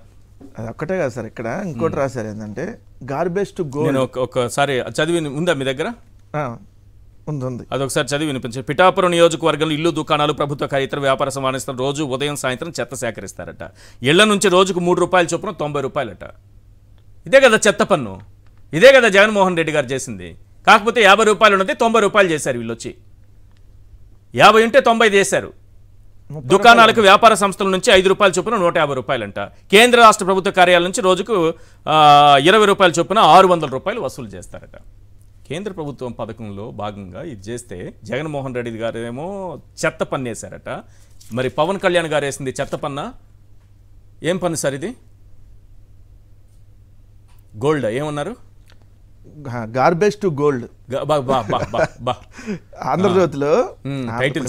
అది ఒక్కటే కాదు సార్ ఇక్కడ ఇంకోటి రాశారు ఏంటంటే గార్బేజ్ టు నేను గోల్డ్ ఒక- ఒకసారి చదివి ఉందా మీ దగ్గర? ఉంది అదొకసారి చదివి వినిపించండి పిఠాపురం నియోజకవర్గంలో ఇల్లు దుకాణాలు ప్రభుత్వ ఇతర వ్యాపార సమావేశాలు రోజు ఉదయం సాయంత్రం చెత్త సేకరిస్తారట. ఇళ్ళ నుంచి రోజుకు మూడు రూపాయలు చొప్పున తొంభై రూపాయలట. ఇదే కదా చెత్త పన్ను. ఇదే కదా జగన్మోహన్ రెడ్డి గారు చేసింది. కాకపోతే యాభై రూపాయలు ఉన్నది తొంభై రూపాయలు చేశారు వీళ్ళు వచ్చి యాభై ఉంటే తొంభై చేశారు. దుకాణాలకు వ్యాపార సంస్థల నుంచి ఐదు రూపాయల చొప్పున నూట యాభై రూపాయలంట. కేంద్ర రాష్ట్ర ప్రభుత్వ కార్యాలయం నుంచి రోజుకు ఇరవై రూపాయల చొప్పున ఆరు వందల రూపాయలు వసూలు చేస్తారట. కేంద్ర ప్రభుత్వం పథకంలో భాగంగా ఇది చేస్తే జగన్మోహన్ రెడ్డి గారు ఏమో చెత్త పన్ను వేశారట. మరి పవన్ కళ్యాణ్ గారు వేసింది చెత్త పన్నా? ఏం పన్ను సార్ ఇది? గోల్డ్ ఏమన్నారు? గార్బేజ్ టు గోల్డ్ ఆంధ్రజ్యోతిలో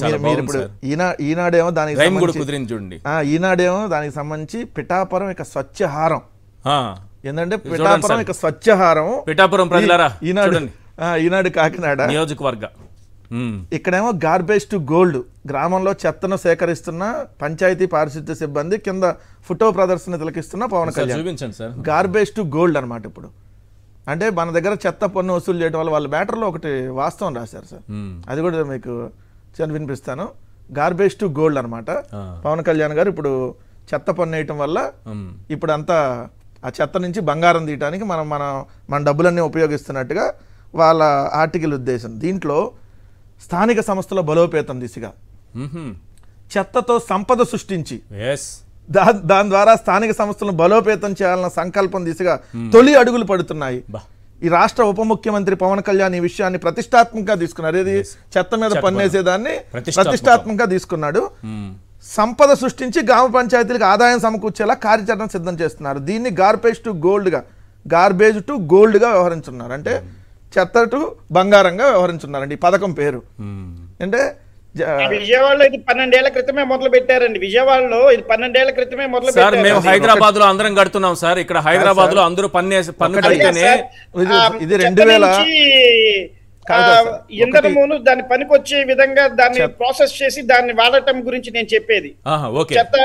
చాలా మీరు- ఇప్పుడు ఈనాడేమో దానికి చూడండి. ఈనాడేమో దానికి సంబంధించి పిఠాపురం ఇక స్వచ్ఛహారం. ఏంటంటే పిఠాపురం. ఇక స్వచ్ఛహారం పిఠాపురం ప్రజలారా? ఈనాడు ఈనాడు కాకినాడ. నియోజకవర్గ. ఉమ్, ఇక్కడేమో గార్బేజ్ టు గోల్డ్ గ్రామంలో చెత్తను సేకరిస్తున్న పంచాయతీ పారిశుద్ధ్య సిబ్బంది కింద ఫోటో ప్రదర్శన తిలకిస్తున్న Pawan Kalyan. Garbage to gold అనమాట ఇప్పుడు. అంటే మన దగ్గర చెత్త పన్ను వసూలు చేయడం వల్ల వాళ్ళ బ్యాటర్లో ఒకటి వాస్తవం రాశారు సార్. అది కూడా మీకు వినిపిస్తాను. గార్బేజ్ టు గోల్డ్ అనమాట. పవన్ కళ్యాణ్ గారు ఇప్పుడు చెత్త పన్ను వేయటం వల్ల ఇప్పుడు అంతా ఆ చెత్త నుంచి బంగారం తీయటానికి మనం మన మన డబ్బులన్నీ ఉపయోగిస్తున్నట్టుగా వాళ్ళ ఆర్టికల్ ఉద్దేశం. దీంట్లో స్థానిక సంస్థల బలోపేతం దిశగా. చెత్తతో సంపద సృష్టించి దాని ద్వారా స్థానిక సంస్థలను బలోపేతం చేయాలన్న సంకల్పం దిశగా తొలి అడుగులు పడుతున్నాయి. ఈ రాష్ట్ర ఉప ముఖ్యమంత్రి పవన్ కళ్యాణ్ ఈ విషయాన్ని ప్రతిష్టాత్మకంగా తీసుకున్నారు. ఏది? చెత్త మీద పన్నేసేదాన్ని ప్రతిష్టాత్మకం. ప్రతిష్టాత్మకంగా తీసుకున్నాడు. సంపద సృష్టించి గ్రామ పంచాయతీలకు ఆదాయం సమకూర్చేలా కార్యాచరణ సిద్ధం చేస్తున్నారు. దీన్ని గార్బేజ్ టు గోల్డ్గా గార్బేజ్ టు గోల్డ్గా వ్యవహరించున్నారు. అంటే చెత్త టు బంగారంగా వ్యవహరించున్నారండి ఈ పథకం పేరు. అంటే విజయవాడలో ఇది పన్నెండేళ్ళ క్రితమే మొదలు పెట్టారండి విజయవాడలో ఇది పన్నెండేళ్ళ క్రితమే మొదలు సార్ మేము హైదరాబాద్లో అందరం కడుతున్నాం సార్. ఇక్కడ హైదరాబాద్లో అందరూ పన్ను పన్ను. కడితేనే ఇది- రెండు వేల- ఇంధనమును దాని పనికొచ్చే విధంగా దాన్ని ప్రాసెస్ చేసి దాన్ని వాడటం గురించి నేను చెప్పేది. చెత్త.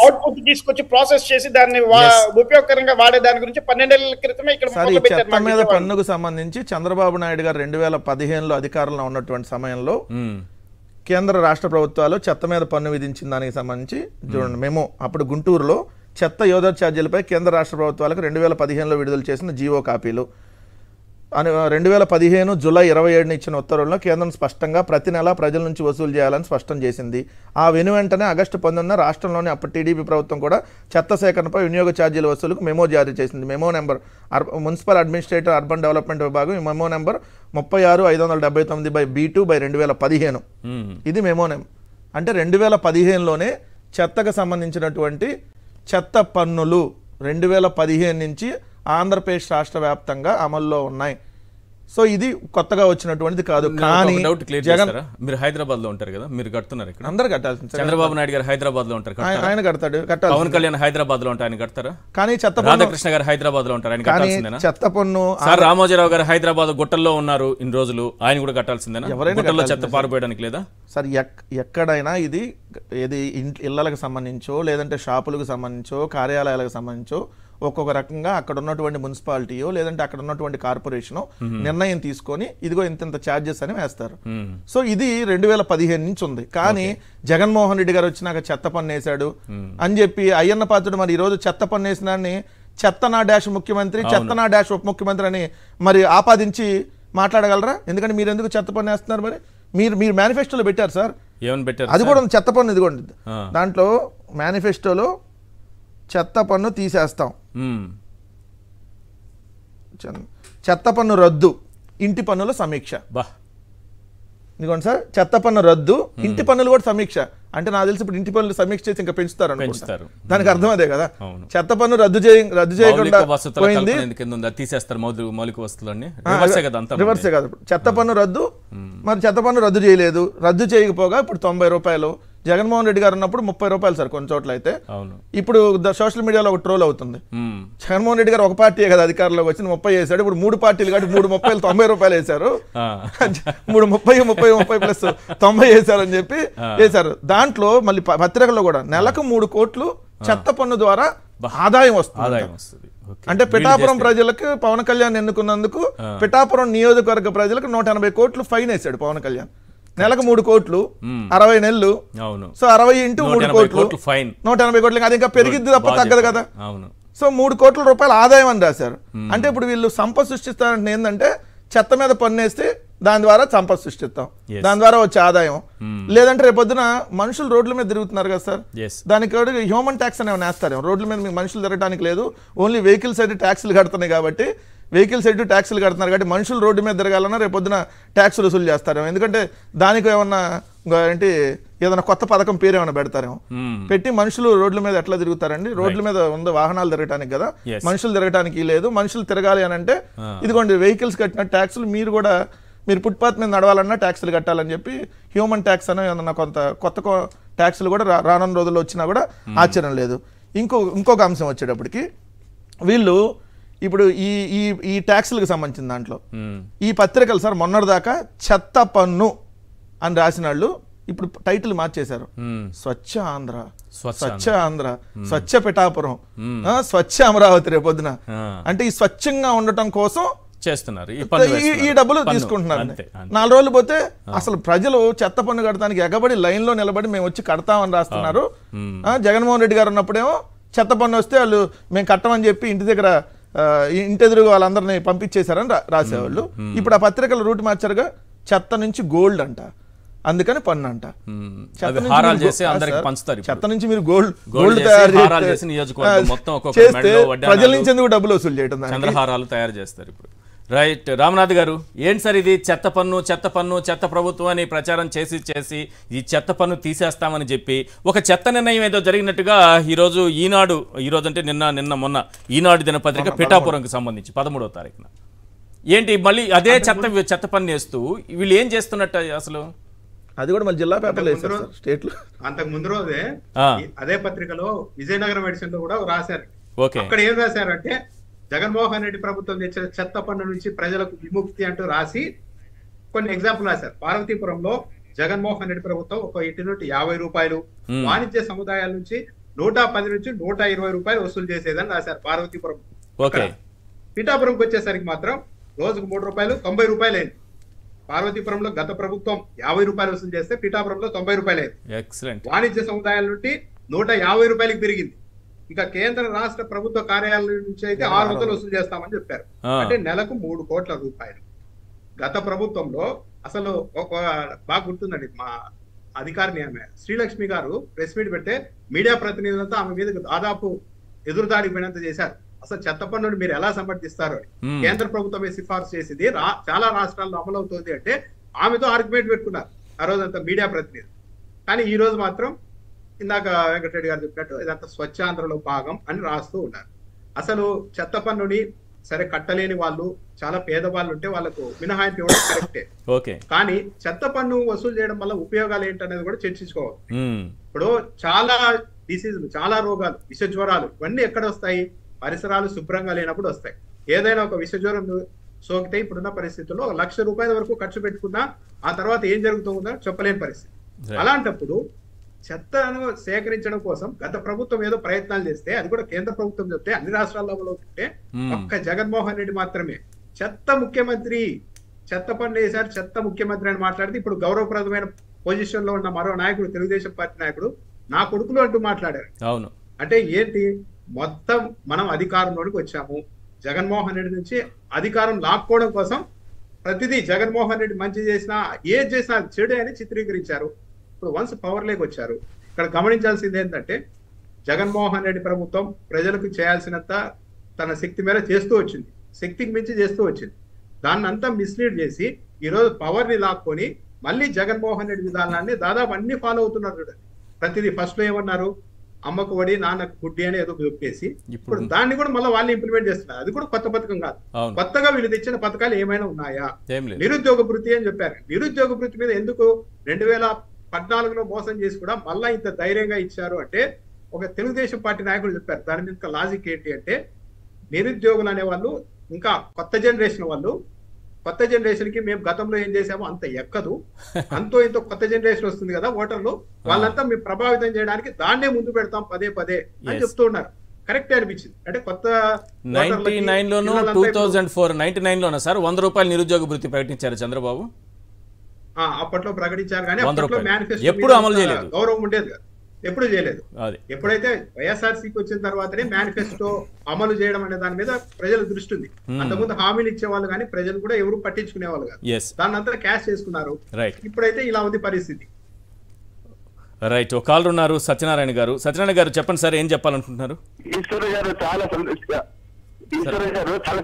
అవుట్పుట్ తీసుకొచ్చి ప్రాసెస్ చేసి దాన్ని. ఉపయోగకరంగా వాడే దాని గురించి పన్నెండేళ్ళ క్రితమే ఇక్కడ చెత్త మీద. పన్నుకు సంబంధించి చంద్రబాబు నాయుడు గారు రెండు వేల పదిహేనులో అధికారంలో ఉన్నటువంటి సమయంలో కేంద్ర రాష్ట్ర ప్రభుత్వాలు చెత్త మీద పన్ను విధించిన దానికి సంబంధించి చూడండి మేము. అప్పుడు గుంటూరులో చెత్త యోధ ఛార్జీలపై కేంద్ర రాష్ట్ర ప్రభుత్వాలకు రెండు వేల పదిహేనులో విడుదల చేసిన జీవో కాపీలు. అని రెండు వేల పదిహేను జూలై ఇరవై ఏడున ఇచ్చిన ఉత్తర్వుల్లో కేంద్రం స్పష్టంగా ప్రతి నెల ప్రజల నుంచి వసూలు చేయాలని స్పష్టం చేసింది. ఆ వెను వెంటనే ఆగస్టు పంతొమ్మిదిన రాష్ట్రంలోని అప్పటి టీడీపీ ప్రభుత్వం కూడా చెత్త సేకరణపై వినియోగ ఛార్జీల వసూలుకు మెమో జారీ చేసింది. Memo number municipal administrative urban development విభాగం ఈ మెమో నెంబర్ ముప్పై ఆరు ఐదు వందల డెబ్బై తొమ్మిది బై బీ టూ బై రెండు వేల పదిహేను. ఇది మెమో నెంబర్ అంటే రెండు వేల పదిహేనులోనే చెత్తకు సంబంధించినటువంటి చెత్త పన్నులు రెండు వేల పదిహేను నుంచి ఆంధ్రప్రదేశ్ రాష్ట్ర వ్యాప్తంగా అమల్లో ఉన్నాయి. సో ఇది కొత్తగా వచ్చినటువంటిది కాదు. కానీ డౌట్ క్లియర్ జగన్ చేస్తారా? మీరు హైదరాబాద్లో ఉంటారు కదా? మీరు కడుతున్నారు ఇక్కడ. అందరు కట్టాల్సింది. చంద్రబాబు నాయుడు గారు హైదరాబాద్లో ఉంటారు ఆయన కడతాడు కట్టాలి పవన్ కళ్యాణ్ హైదరాబాద్లో ఉంటారు ఆయన కడతారా? కానీ చెత్త రాధాకృష్ణ గారు హైదరాబాద్లో ఉంటారు ఆయన కట్టాల్సిందేనా? చెత్త పన్ను సార్ రామోజీరావు గారు హైదరాబాద్ గుట్టల్లో ఉన్నారు ఇన్ని రోజులు ఆయన కూడా కట్టాల్సిందేనా? ఎవరైనా గుట్టల్లో చెత్త పారిపోయడానికి లేదా? సార్ ఎక్ ఎక్కడైనా ఇది ఏది ఇంట్ ఇళ్ళలకు సంబంధించో లేదంటే షాపులకు సంబంధించో కార్యాలయాలకు సంబంధించో ఒక్కొక్క రకంగా అక్కడ ఉన్నటువంటి మున్సిపాలిటీయో లేదంటే అక్కడ ఉన్నటువంటి కార్పొరేషనో నిర్ణయం తీసుకొని ఇదిగో ఇంత ఇంత ఛార్జెస్ అని వేస్తారు. సో ఇది రెండు వేల పదిహేను నుంచి ఉంది. కానీ జగన్మోహన్ రెడ్డి గారు వచ్చినాక చెత్త పన్ను వేశాడు అని చెప్పి అయ్యన్న పాత్రుడు మరి ఈరోజు చెత్త పన్ను వేసినాన్ని చెత్త నా డాష్ ముఖ్యమంత్రి చెత్త నా డాష్ ఉప ముఖ్యమంత్రి అని మరి ఆపాదించి మాట్లాడగలరా? ఎందుకంటే మీరు ఎందుకు చెత్త పన్ను వేస్తున్నారు మరి? మీరు మీరు మేనిఫెస్టోలో పెట్టారు సార్. ఏమని పెట్టారు అది కూడా చెత్త పన్ను ఇదిగోండి. దాంట్లో మేనిఫెస్టోలో చెత్త పన్ను తీసేస్తాం. చెత్త పన్ను రద్దు ఇంటి పన్నుల సమీక్ష. బా. ఇదిగోండి సార్ చెత్త పన్ను రద్దు ఇంటి పన్నులు కూడా సమీక్ష. అంటే నాకు తెలిసి ఇప్పుడు ఇంటి పన్నులు సమీక్ష చేసి ఇంకా పెంచుతారు. పెంచుతారు. దానికి అర్థం అదే కదా. చెత్త పన్ను రద్దు చేయ రద్దు చేయకుండా పోయింది. తీసేస్తారు మౌలిక మౌలిక వసతులన్నీ రివర్సే కదా రివర్సే కదా చెత్త పన్ను రద్దు. మరి చెత్త పన్ను రద్దు చేయలేదు. రద్దు చేయకపోగా ఇప్పుడు తొంభై రూపాయలు జగన్మోహన్ రెడ్డి గారు ఉన్నప్పుడు ముప్పై రూపాయలు సార్ కొన్ని చోట్ల అయితే. ఇప్పుడు సోషల్ మీడియాలో ఒక ట్రోల్ అవుతుంది. జగన్మోహన్ రెడ్డి గారు ఒక పార్టీ కదా అధికారంలోకి వచ్చింది ముప్పై వేశాడు ఇప్పుడు మూడు పార్టీలు కాబట్టి మూడు ముప్పై తొంభై రూపాయలు వేశారు. మూడు ముప్పై ముప్పై ముప్పై ప్లస్ తొంభై వేశారని చెప్పి వేశారు. దాంట్లో మళ్ళీ పత్రికల్లో కూడా నెలకు మూడు కోట్లు చెత్త పన్ను ద్వారా ఆదాయం వస్తుంది ఆదాయం వస్తుంది. అంటే పిఠాపురం ప్రజలకు పవన్ కళ్యాణ్ ఎన్నుకున్నందుకు పిఠాపురం నియోజకవర్గ ప్రజలకు నూట ఎనభై కోట్లు ఫైన్ వేశాడు పవన్ కళ్యాణ్. నెలకు మూడు కోట్లు అరవై నెలలు. అవును. సో అరవై ఇంటూ మూడు కోట్లు. ఫైన్. నూట ఎనభై కోట్లు అది ఇంకా పెరిగిద్ది తప్ప తగ్గదు. కదా. అవును. సో మూడు కోట్ల రూపాయల ఆదాయం అని రాశారు. అంటే ఇప్పుడు వీళ్ళు సంపద సృష్టిస్తారంటే ఏంటంటే చెత్త మీద పన్ను వేస్తే దాని ద్వారా సంపద సృష్టిస్తాం. దాని ద్వారా వచ్చే ఆదాయం. లేదంటే రేపొద్దున మనుషులు రోడ్ల మీద తిరుగుతున్నారు కదా సార్. దానికి హ్యూమన్ ట్యాక్స్ అనేవి వేస్తారేమో. రోడ్ల మీద మీకు మనుషులు తిరగడానికి లేదు. ఓన్లీ వెహికల్స్ అయితే ట్యాక్సులు కడుతున్నాయి కాబట్టి వెహికల్స్ అయితే ట్యాక్సులు కడుతున్నారు కాబట్టి మనుషులు రోడ్డు మీద తిరగాలన్నా రేపొద్దున ట్యాక్సులు వసూలు చేస్తారేమో. ఎందుకంటే దానికి ఏమన్నా ఏంటి ఏదైనా కొత్త పథకం పేరు ఏమైనా పెడతారేమో. పెట్టి మనుషులు రోడ్ల మీద ఎట్లా తిరుగుతారండి? రోడ్ల మీద ఉంది వాహనాలు తిరగటానికి కదా. మనుషులు తిరగటానికి లేదు. మనుషులు తిరగాలి అని అంటే ఇదిగోండి వెహికల్స్ కట్టిన ట్యాక్సులు మీరు కూడా మీరు ఫుట్పాత్ మీద నడవాలన్నా ట్యాక్సులు కట్టాలని చెప్పి హ్యూమన్ ట్యాక్స్ అనే ఏదన్నా కొంత కొత్త ట్యాక్సులు కూడా రానున్న రోజుల్లో వచ్చినా కూడా ఆశ్చర్యం లేదు. ఇంకో ఇంకొక అంశం వచ్చేటప్పటికి వీళ్ళు ఇప్పుడు ఈ ఈ ఈ ట్యాక్సులకు సంబంధించిన దాంట్లో. ఈ పత్రికలు సార్ మొన్నటిదాకా చెత్త పన్ను అని రాసిన వాళ్ళు ఇప్పుడు టైటిల్ మార్చేశారు. స్వచ్ఛ ఆంధ్ర స్వచ్ఛ ఆంధ్ర. స్వచ్ఛ పిఠాపురం స్వచ్ఛ అమరావతి రేపొద్దున. అంటే ఈ స్వచ్ఛంగా ఉండటం కోసం చేస్తున్నారు. ఈ. డబ్బులు. తీసుకుంటున్నారు. నాలుగు రోజులు పోతే అసలు ప్రజలు చెత్త పన్ను కడతానికి ఎగబడి లైన్లో నిలబడి మేము వచ్చి కడతామని రాస్తున్నారు. జగన్మోహన్ రెడ్డి గారు ఉన్నప్పుడేమో చెత్త పన్ను వస్తే వాళ్ళు మేము కట్టమని చెప్పి ఇంటి దగ్గర ఆ, ఇంటి ఎదురుగా వాళ్ళందరినీ పంపించేశారని రాసేవాళ్ళు ఇప్పుడు ఆ పత్రికలు రూట్ మార్చారుగా చెత్త నుంచి గోల్డ్ అంట అందుకని పన్ను అంట. చెత్త నుంచి హారాలు మీరు చేసి గో- అందరికి సార్, పంచుతారు ఇప్పుడు. చెత్త నుంచి మీరు గోల్డ్ గోల్డ్ తయారు చేస్తే-. ప్రజల నుంచి ఎందుకు డబ్బులు వసూలు చేయడం? చంద్రహారాలు తయారు చేస్తారు ఇప్పుడు రైట్. రామనాథ్ గారు ఏంటి సార్ ఇది? చెత్త పన్ను చెత్త పన్ను చెత్త ప్రభుత్వం అని ప్రచారం చేసి చేసి ఈ చెత్త పన్ను తీసేస్తామని చెప్పి ఒక చెత్త నిర్ణయం ఏదో జరిగినట్టుగా ఈరోజు ఈనాడు ఈరోజు అంటే నిన్న నిన్న మొన్న ఈనాడు దినపత్రిక పిఠాపురంకి సంబంధించి పదమూడవ తారీఖున. ఏంటి మళ్ళీ అదే చెత్త చెత్త పన్ను వేస్తూ వీళ్ళు ఏం చేస్తున్నట్టు అసలు? అది కూడా మళ్ళీ జిల్లా సార్ స్టేట్లో అంతకు ముందు రోజే అదే పత్రికలో విజయనగరం ఎడిషన్లో కూడా రాశారు. ఓకే. అక్కడ ఏం రాశారంటే జగన్మోహన్ రెడ్డి ప్రభుత్వం తెచ్చిన చెత్త పన్ను నుంచి ప్రజలకు విముక్తి అంటూ రాసి కొన్ని ఎగ్జాంపుల్ రాశారు. పార్వతీపురంలో జగన్మోహన్ రెడ్డి ప్రభుత్వం ఒక ఇంటి నుండి యాభై రూపాయలు. వాణిజ్య సముదాయాల నుంచి నూట పది నుంచి నూట ఇరవై రూపాయలు వసూలు చేసేదని రాశారు పార్వతీపురం. ఓకే. పిఠాపురంకి వచ్చేసరికి మాత్రం రోజుకు మూడు రూపాయలు తొంభై రూపాయలు అయింది. పార్వతీపురంలో గత ప్రభుత్వం యాభై రూపాయలు వసూలు చేస్తే పిఠాపురంలో తొంభై రూపాయలు అయింది. వాణిజ్య సముదాయాల నుండి నూట యాభై రూపాయలకి పెరిగింది. ఇక కేంద్ర రాష్ట్ర ప్రభుత్వ కార్యాలయం నుంచి అయితే ఆరు వందలు వసూలు చేస్తామని చెప్పారు. అంటే నెలకు మూడు కోట్ల రూపాయలు. గత ప్రభుత్వంలో అసలు ఒక బాగా గుర్తుందండి మా అధికారిని ఆమె శ్రీలక్ష్మి గారు ప్రెస్ మీట్ పెడితే మీడియా ప్రతినిధులంతా ఆమె మీద దాదాపు ఎదురుదాడికి పోయినంత చేశారు. అసలు చెత్త పన్నును మీరు ఎలా సమర్థిస్తారు అని. కేంద్ర ప్రభుత్వమే సిఫార్సు చేసింది. చాలా రాష్ట్రాల్లో అమలవుతుంది అంటే ఆమెతో ఆర్గ్యుమెంట్ పెట్టుకున్నారు ఆ రోజంతా మీడియా ప్రతినిధి కానీ ఈ రోజు మాత్రం ఇందాక వెంకటరెడ్డి గారు చెప్పినట్టు ఇదంతా స్వచ్ఛాంధ్రలో భాగం అని రాస్తూ ఉన్నారు. అసలు చెత్త పన్నుని సరే కట్టలేని వాళ్ళు చాలా పేదవాళ్ళు ఉంటే వాళ్ళకు మినహాయింపు ఇవ్వడం కరెక్టే. ఓకే. కానీ చెత్త పన్ను వసూలు చేయడం వల్ల ఉపయోగాలు ఏంటనేది కూడా చర్చించుకోవాలి. ఇప్పుడు చాలా డిసీజులు చాలా రోగాలు విష జ్వరాలు ఇవన్నీ ఎక్కడ వస్తాయి? పరిసరాలు శుభ్రంగా లేనప్పుడు వస్తాయి. ఏదైనా ఒక విష జ్వరం సోకితే ఇప్పుడున్న పరిస్థితుల్లో ఒక లక్ష రూపాయల వరకు ఖర్చు పెట్టుకున్నా ఆ తర్వాత ఏం జరుగుతుందో చెప్పలేని పరిస్థితి. అలాంటప్పుడు చెత్తను సేకరించడం కోసం గత ప్రభుత్వం ఏదో ప్రయత్నాలు చేస్తే అది కూడా కేంద్ర ప్రభుత్వం చెప్తే అన్ని రాష్ట్రాల్లో ఉంటే. ఒక్క జగన్మోహన్ రెడ్డి మాత్రమే. చెత్త ముఖ్యమంత్రి చెత్త పనులు వేశారు చెత్త ముఖ్యమంత్రి అని మాట్లాడితే ఇప్పుడు గౌరవప్రదమైన పొజిషన్లో ఉన్న మరో నాయకుడు తెలుగుదేశం పార్టీ నాయకుడు నా కొడుకులు అంటూ మాట్లాడారు. అవును. అంటే ఏంటి? మొత్తం మనం అధికారంలోకి వచ్చాము. జగన్మోహన్ రెడ్డి నుంచి అధికారం లాక్కోవడం కోసం ప్రతిదీ జగన్మోహన్ రెడ్డి మంచి చేసినా ఏది చేసినా చెడు అని చిత్రీకరించారు. ఇప్పుడు వన్స్ పవర్ లేకి వచ్చారు ఇక్కడ గమనించాల్సింది ఏంటంటే జగన్మోహన్ రెడ్డి ప్రభుత్వం ప్రజలకు చేయాల్సినంత తన శక్తి మేర చేస్తూ వచ్చింది. శక్తికి మించి చేస్తూ వచ్చింది. దాన్ని అంతా మిస్లీడ్ చేసి ఈ రోజు పవర్ని లాక్కొని మళ్ళీ జగన్మోహన్ రెడ్డి విధానాన్ని దాదాపు అన్ని ఫాలో అవుతున్నారు చూడండి. ప్రతిదీ ఫస్ట్లో ఏమన్నారు? అమ్మకు వడి నాన్నకు గుడ్డి అని ఏదో చెప్పేసి ఇప్పుడు దాన్ని కూడా మళ్ళీ వాళ్ళు ఇంప్లిమెంట్ చేస్తున్నారు. అది కూడా కొత్త పథకం కాదు. కొత్తగా వీళ్ళు తెచ్చిన పథకాలు ఏమైనా ఉన్నాయా? నిరుద్యోగ వృత్తి అని చెప్పారు. నిరుద్యోగ వృత్తి మీద ఎందుకు రెండు వేల పద్నాలుగులో మోసం చేసి కూడా మళ్ళా ఇంత ధైర్యంగా ఇచ్చారు అంటే ఒక తెలుగుదేశం పార్టీ నాయకులు చెప్పారు. దాని మీద లాజిక్ ఏంటి అంటే నిరుద్యోగులు అనే వాళ్ళు ఇంకా కొత్త జనరేషన్ వాళ్ళు కొత్త జనరేషన్కి మేము గతంలో ఏం చేసామో అంత ఎక్కదు. [LAUGHS] అంతో ఇంతో కొత్త జనరేషన్ వస్తుంది కదా ఓటర్లు. వాళ్ళంతా మేము ప్రభావితం చేయడానికి దాన్నే ముందు పెడతాం పదే పదే అని. చెప్తూ ఉన్నారు. కరెక్ట్ అనిపించింది. అంటే కొత్త నైన్టీ నైన్ లోను two thousand four ninety nine లోనా సార్? వంద రూపాయలు నిరుద్యోగ వృత్తి ప్రకటించారు చంద్రబాబు. అప్పట్లో ప్రకటించారు కానీ అప్పట్లో. మేనిఫెస్టో ఎప్పుడు అమలు చేయలేదు. గౌరవం ఉండేది కాదు. ఎప్పుడు చేయలేదు. అది. ఎప్పుడైతే వైఎస్ఆర్సీకి వచ్చిన తర్వాతనే మేనిఫెస్టో అమలు చేయడం అనే దాని మీద ప్రజల దృష్టి ఉంది. అంతకుముందు హామీలు ఇచ్చేవాళ్ళు కానీ ప్రజలు కూడా ఎవరు పట్టించుకునే వాళ్ళు కాదు. ఎస్ దాన్ని అంతా క్యాష్ చేసుకున్నారు. రైట్ ఇప్పుడైతే ఇలా ఉంది పరిస్థితి. రైట్ ఒక కాలర్ ఉన్నారు సత్యనారాయణ గారు. సత్యనారాయణ గారు చెప్పండి సార్ ఏం చెప్పాలనుకుంటున్నారు? ఈశ్వర గారు చాలా ఈశ్వర గారు చాలా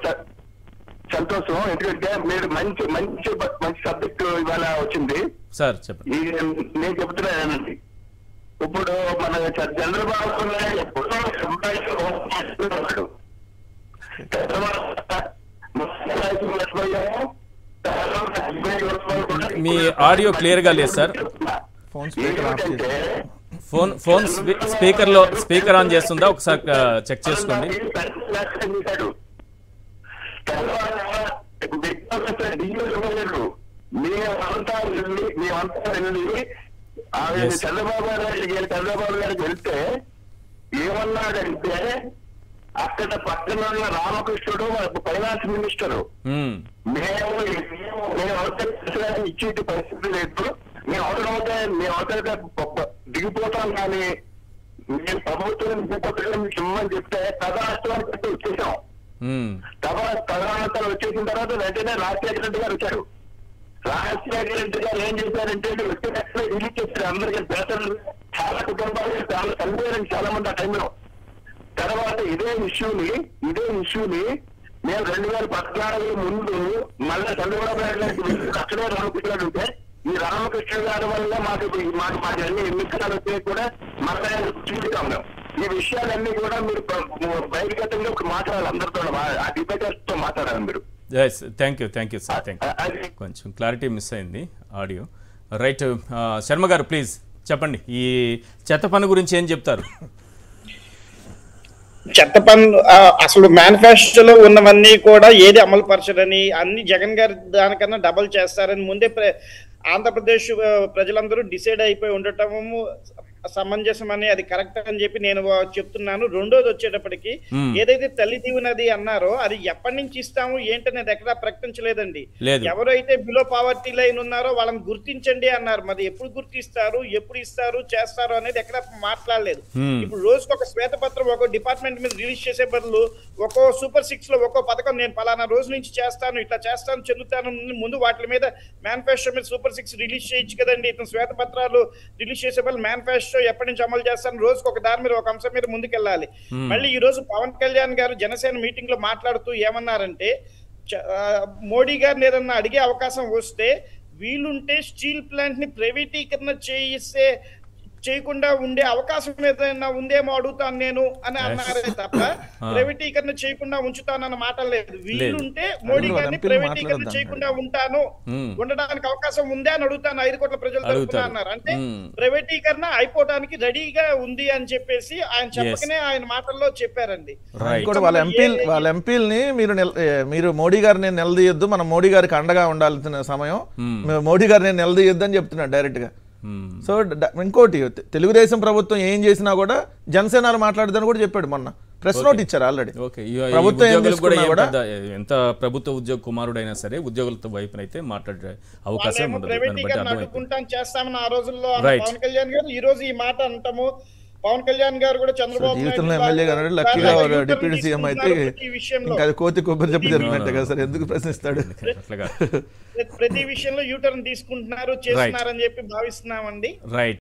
సంతోషం. ఎందుకంటే మీరు మంచి మంచి మంచి సబ్జెక్ట్ ఇవాళ వచ్చింది. సార్ చెప్పండి. నేను చెప్తున్నానండి. ఇప్పుడు మన చంద్రబాబు నాయుడు మీ ఆడియో క్లియర్గా లేదు sir. Phone speaker phone phone స్పీ- స్పీకర్లో స్పీకర్ ఆన్ చేస్తుందా? ఒకసారి చెక్ చేసుకోండి. మేమంతా వెళ్ళి మేమంతా వెళ్ళి. చంద్రబాబు నాయుడు గారి చంద్రబాబు గారికి వెళ్తే ఏమన్నాడంటే అక్కడ పక్కన ఉన్న రామకృష్ణుడు ఫైనాన్స్ మినిస్టర్ మ్మ్. మేము అవసరం ఇచ్చే పరిస్థితి లేదు మేము అవసరం అవుతే మేము అవసరం దిగిపోతాం కానీ మేము ప్రభుత్వం దిగిపోతాం మీకు చెప్తే కథాస్తవాన్ని పెట్టి వచ్చేసాం మ్మ్. వచ్చేసిన తర్వాత వెంటనే రాజశేఖర రెడ్డి గారు వచ్చారు. రాజశేఖర రెడ్డి గారు ఏం చేశారంటే వ్యక్తిగతంగా రిలీజ్ చేశారు అందరికీ పేదలు చాలా కుటుంబాలు చాలా చనిపోయారు చాలా మంది ఆ టైంలో తర్వాత ఇదే ఇష్యూని ఇదే ఇష్యూని నేను రెండు వేల పద్నాలుగు ముందు మళ్ళీ చంద్రబాబు నాయుడు గారికి అక్కడే రామకృష్ణుడు ఉంటే ఈ రామకృష్ణ గారి వల్ల మాకు మాకు మాకు అన్ని ఎన్నికలు వచ్చాయి కూడా మళ్ళీ చూపిస్తాం మేము. ఈ విషయాలన్నీ కూడా మీరు బహిర్గతంగా ఇప్పుడు మాట్లాడాలి అందరితో ఆ డిబేటర్స్తో మాట్లాడాలి మీరు. Yes thank you thank you sir thank you కొంచెం క్లారిటీ మిస్ అయింది ఆడియో రైట్ ఆ, శర్మ గారు ప్లీజ్ చెప్పండి. ఈ చెత్త పని గురించి ఏం చెప్తారు? చెత్త పనులు అసలు మేనిఫెస్టోలో ఉన్నవన్నీ కూడా ఏది అమలు పరచడని అన్ని జగన్ గారి దానికన్నా డబల్ చేస్తారని ముందే ప్ర- ఆంధ్రప్రదేశ్ ప్రజలందరూ డిసైడ్ అయిపోయి ఉండటము సమంజసం అని అది కరెక్ట్ అని చెప్పి నేను చెప్తున్నాను రెండోది వచ్చేటప్పటికి. ఏదైతే తల్లి దీవెనది అన్నారో అది ఎప్పటి నుంచి ఇస్తాము ఏంటనేది ఎక్కడా ప్రకటించలేదండి లేదు. ఎవరైతే బిలో పావర్టీ లైన్ ఉన్నారో వాళ్ళని గుర్తించండి అన్నారు మరి ఎప్పుడు గుర్తిస్తారు ఎప్పుడు ఇస్తారు చేస్తారు అనేది ఎక్కడ మాట్లాడలేదు. ఇప్పుడు రోజుకి ఒక శ్వేతపత్రం ఒక డిపార్ట్మెంట్ మీద రిలీజ్ చేసే బదులు ఒక్కో సూపర్ సిక్స్లో ఒక్కో పథకం నేను పలానా రోజు నుంచి చేస్తాను ఇట్లా చేస్తాను చెందుతాను అని ముందు వాటి మీద మేనిఫెస్టో మీద సూపర్ సిక్స్ రిలీజ్ చేయొచ్చు కదండి ఇతను శ్వేతపత్రాలు రిలీజ్ చేసే బదులు మేనిఫెస్టో ఎప్పటి నుంచి అమలు చేస్తాను రోజుకి ఒక దాని మీద ఒక అంశం మీద ముందుకెళ్ళాలి. మళ్ళీ ఈ రోజు పవన్ కళ్యాణ్ గారు జనసేన మీటింగ్లో మాట్లాడుతూ ఏమన్నారంటే మోడీ గారిని ఏదన్నా అడిగే అవకాశం వస్తే వీలుంటే స్టీల్ ప్లాంట్ని ప్రైవేటీకరణ చేయిస్తే చేయకుండా ఉండే అవకాశం ఏదైనా ఉందేమో అడుగుతాను నేను అని అన్నారే తప్ప [LAUGHS] ప్రైవేటీకరణ చేయకుండా ఉంచుతానన్న మాట లేదు. వీలుంటే మోడీ గారిని ప్రైవేటీకరణ చేయకుండా ఉంటాను. ఉండడానికి అవకాశం ఉందే అని అడుగుతాను ఐదు కోట్ల ప్రజలు తరపున అడుగుతారు. అన్నారు. అంటే. ప్రైవేటీకరణ అయిపోవడానికి రెడీగా ఉంది అని చెప్పేసి ఆయన చెప్పకనే ఆయన మాటల్లో చెప్పారండి. రైట్ ఇంకోటి వాళ్ళ ఎంపీలు వాళ్ళ ఎంపీలని మీరు మీరు మోడీ గారిని నిలదీయొద్దు. మనం మోడీ గారికి అండగా ఉండాల్సిన సమయం. మోడీ గారిని నిలదీయొద్దు అని చెప్తున్నాడు డైరెక్ట్గా సో డ- ఇంకోటి తెలుగుదేశం ప్రభుత్వం ఏం చేసినా కూడా జనసేనలు మాట్లాడదని కూడా చెప్పాడు మొన్న. ప్రెస్ నోట్ ఇచ్చారు ఆల్రెడీ ఎంత ప్రభుత్వ ఉద్యోగ కుమారుడైనా సరే ఉద్యోగులతో వైపున అయితే మాట్లాడే అవకాశం ఉండదు. చేస్తామని ఆ రోజుల్లో. పవన్ కళ్యాణ్ గారు ఈ రోజు ఈ మాట అంటాము. పవన్ కళ్యాణ్ గారు కూడా చంద్రబాబు జీవితంలో నాయుడు ఎమ్మెల్యే గారు లక్కీగా డిప్యూటీ సీఎం అయితే ఇంకా అది కోతి కొబ్బరి చెప్పి జరిగినట్టే కదా సార్? ఎందుకు ప్రశ్నిస్తాడు? అట్లాగా ప్రతి విషయంలో యూటర్న్ తీసుకుంటున్నారు చేస్తున్నారని చెప్పి భావిస్తున్నామండి. రైట్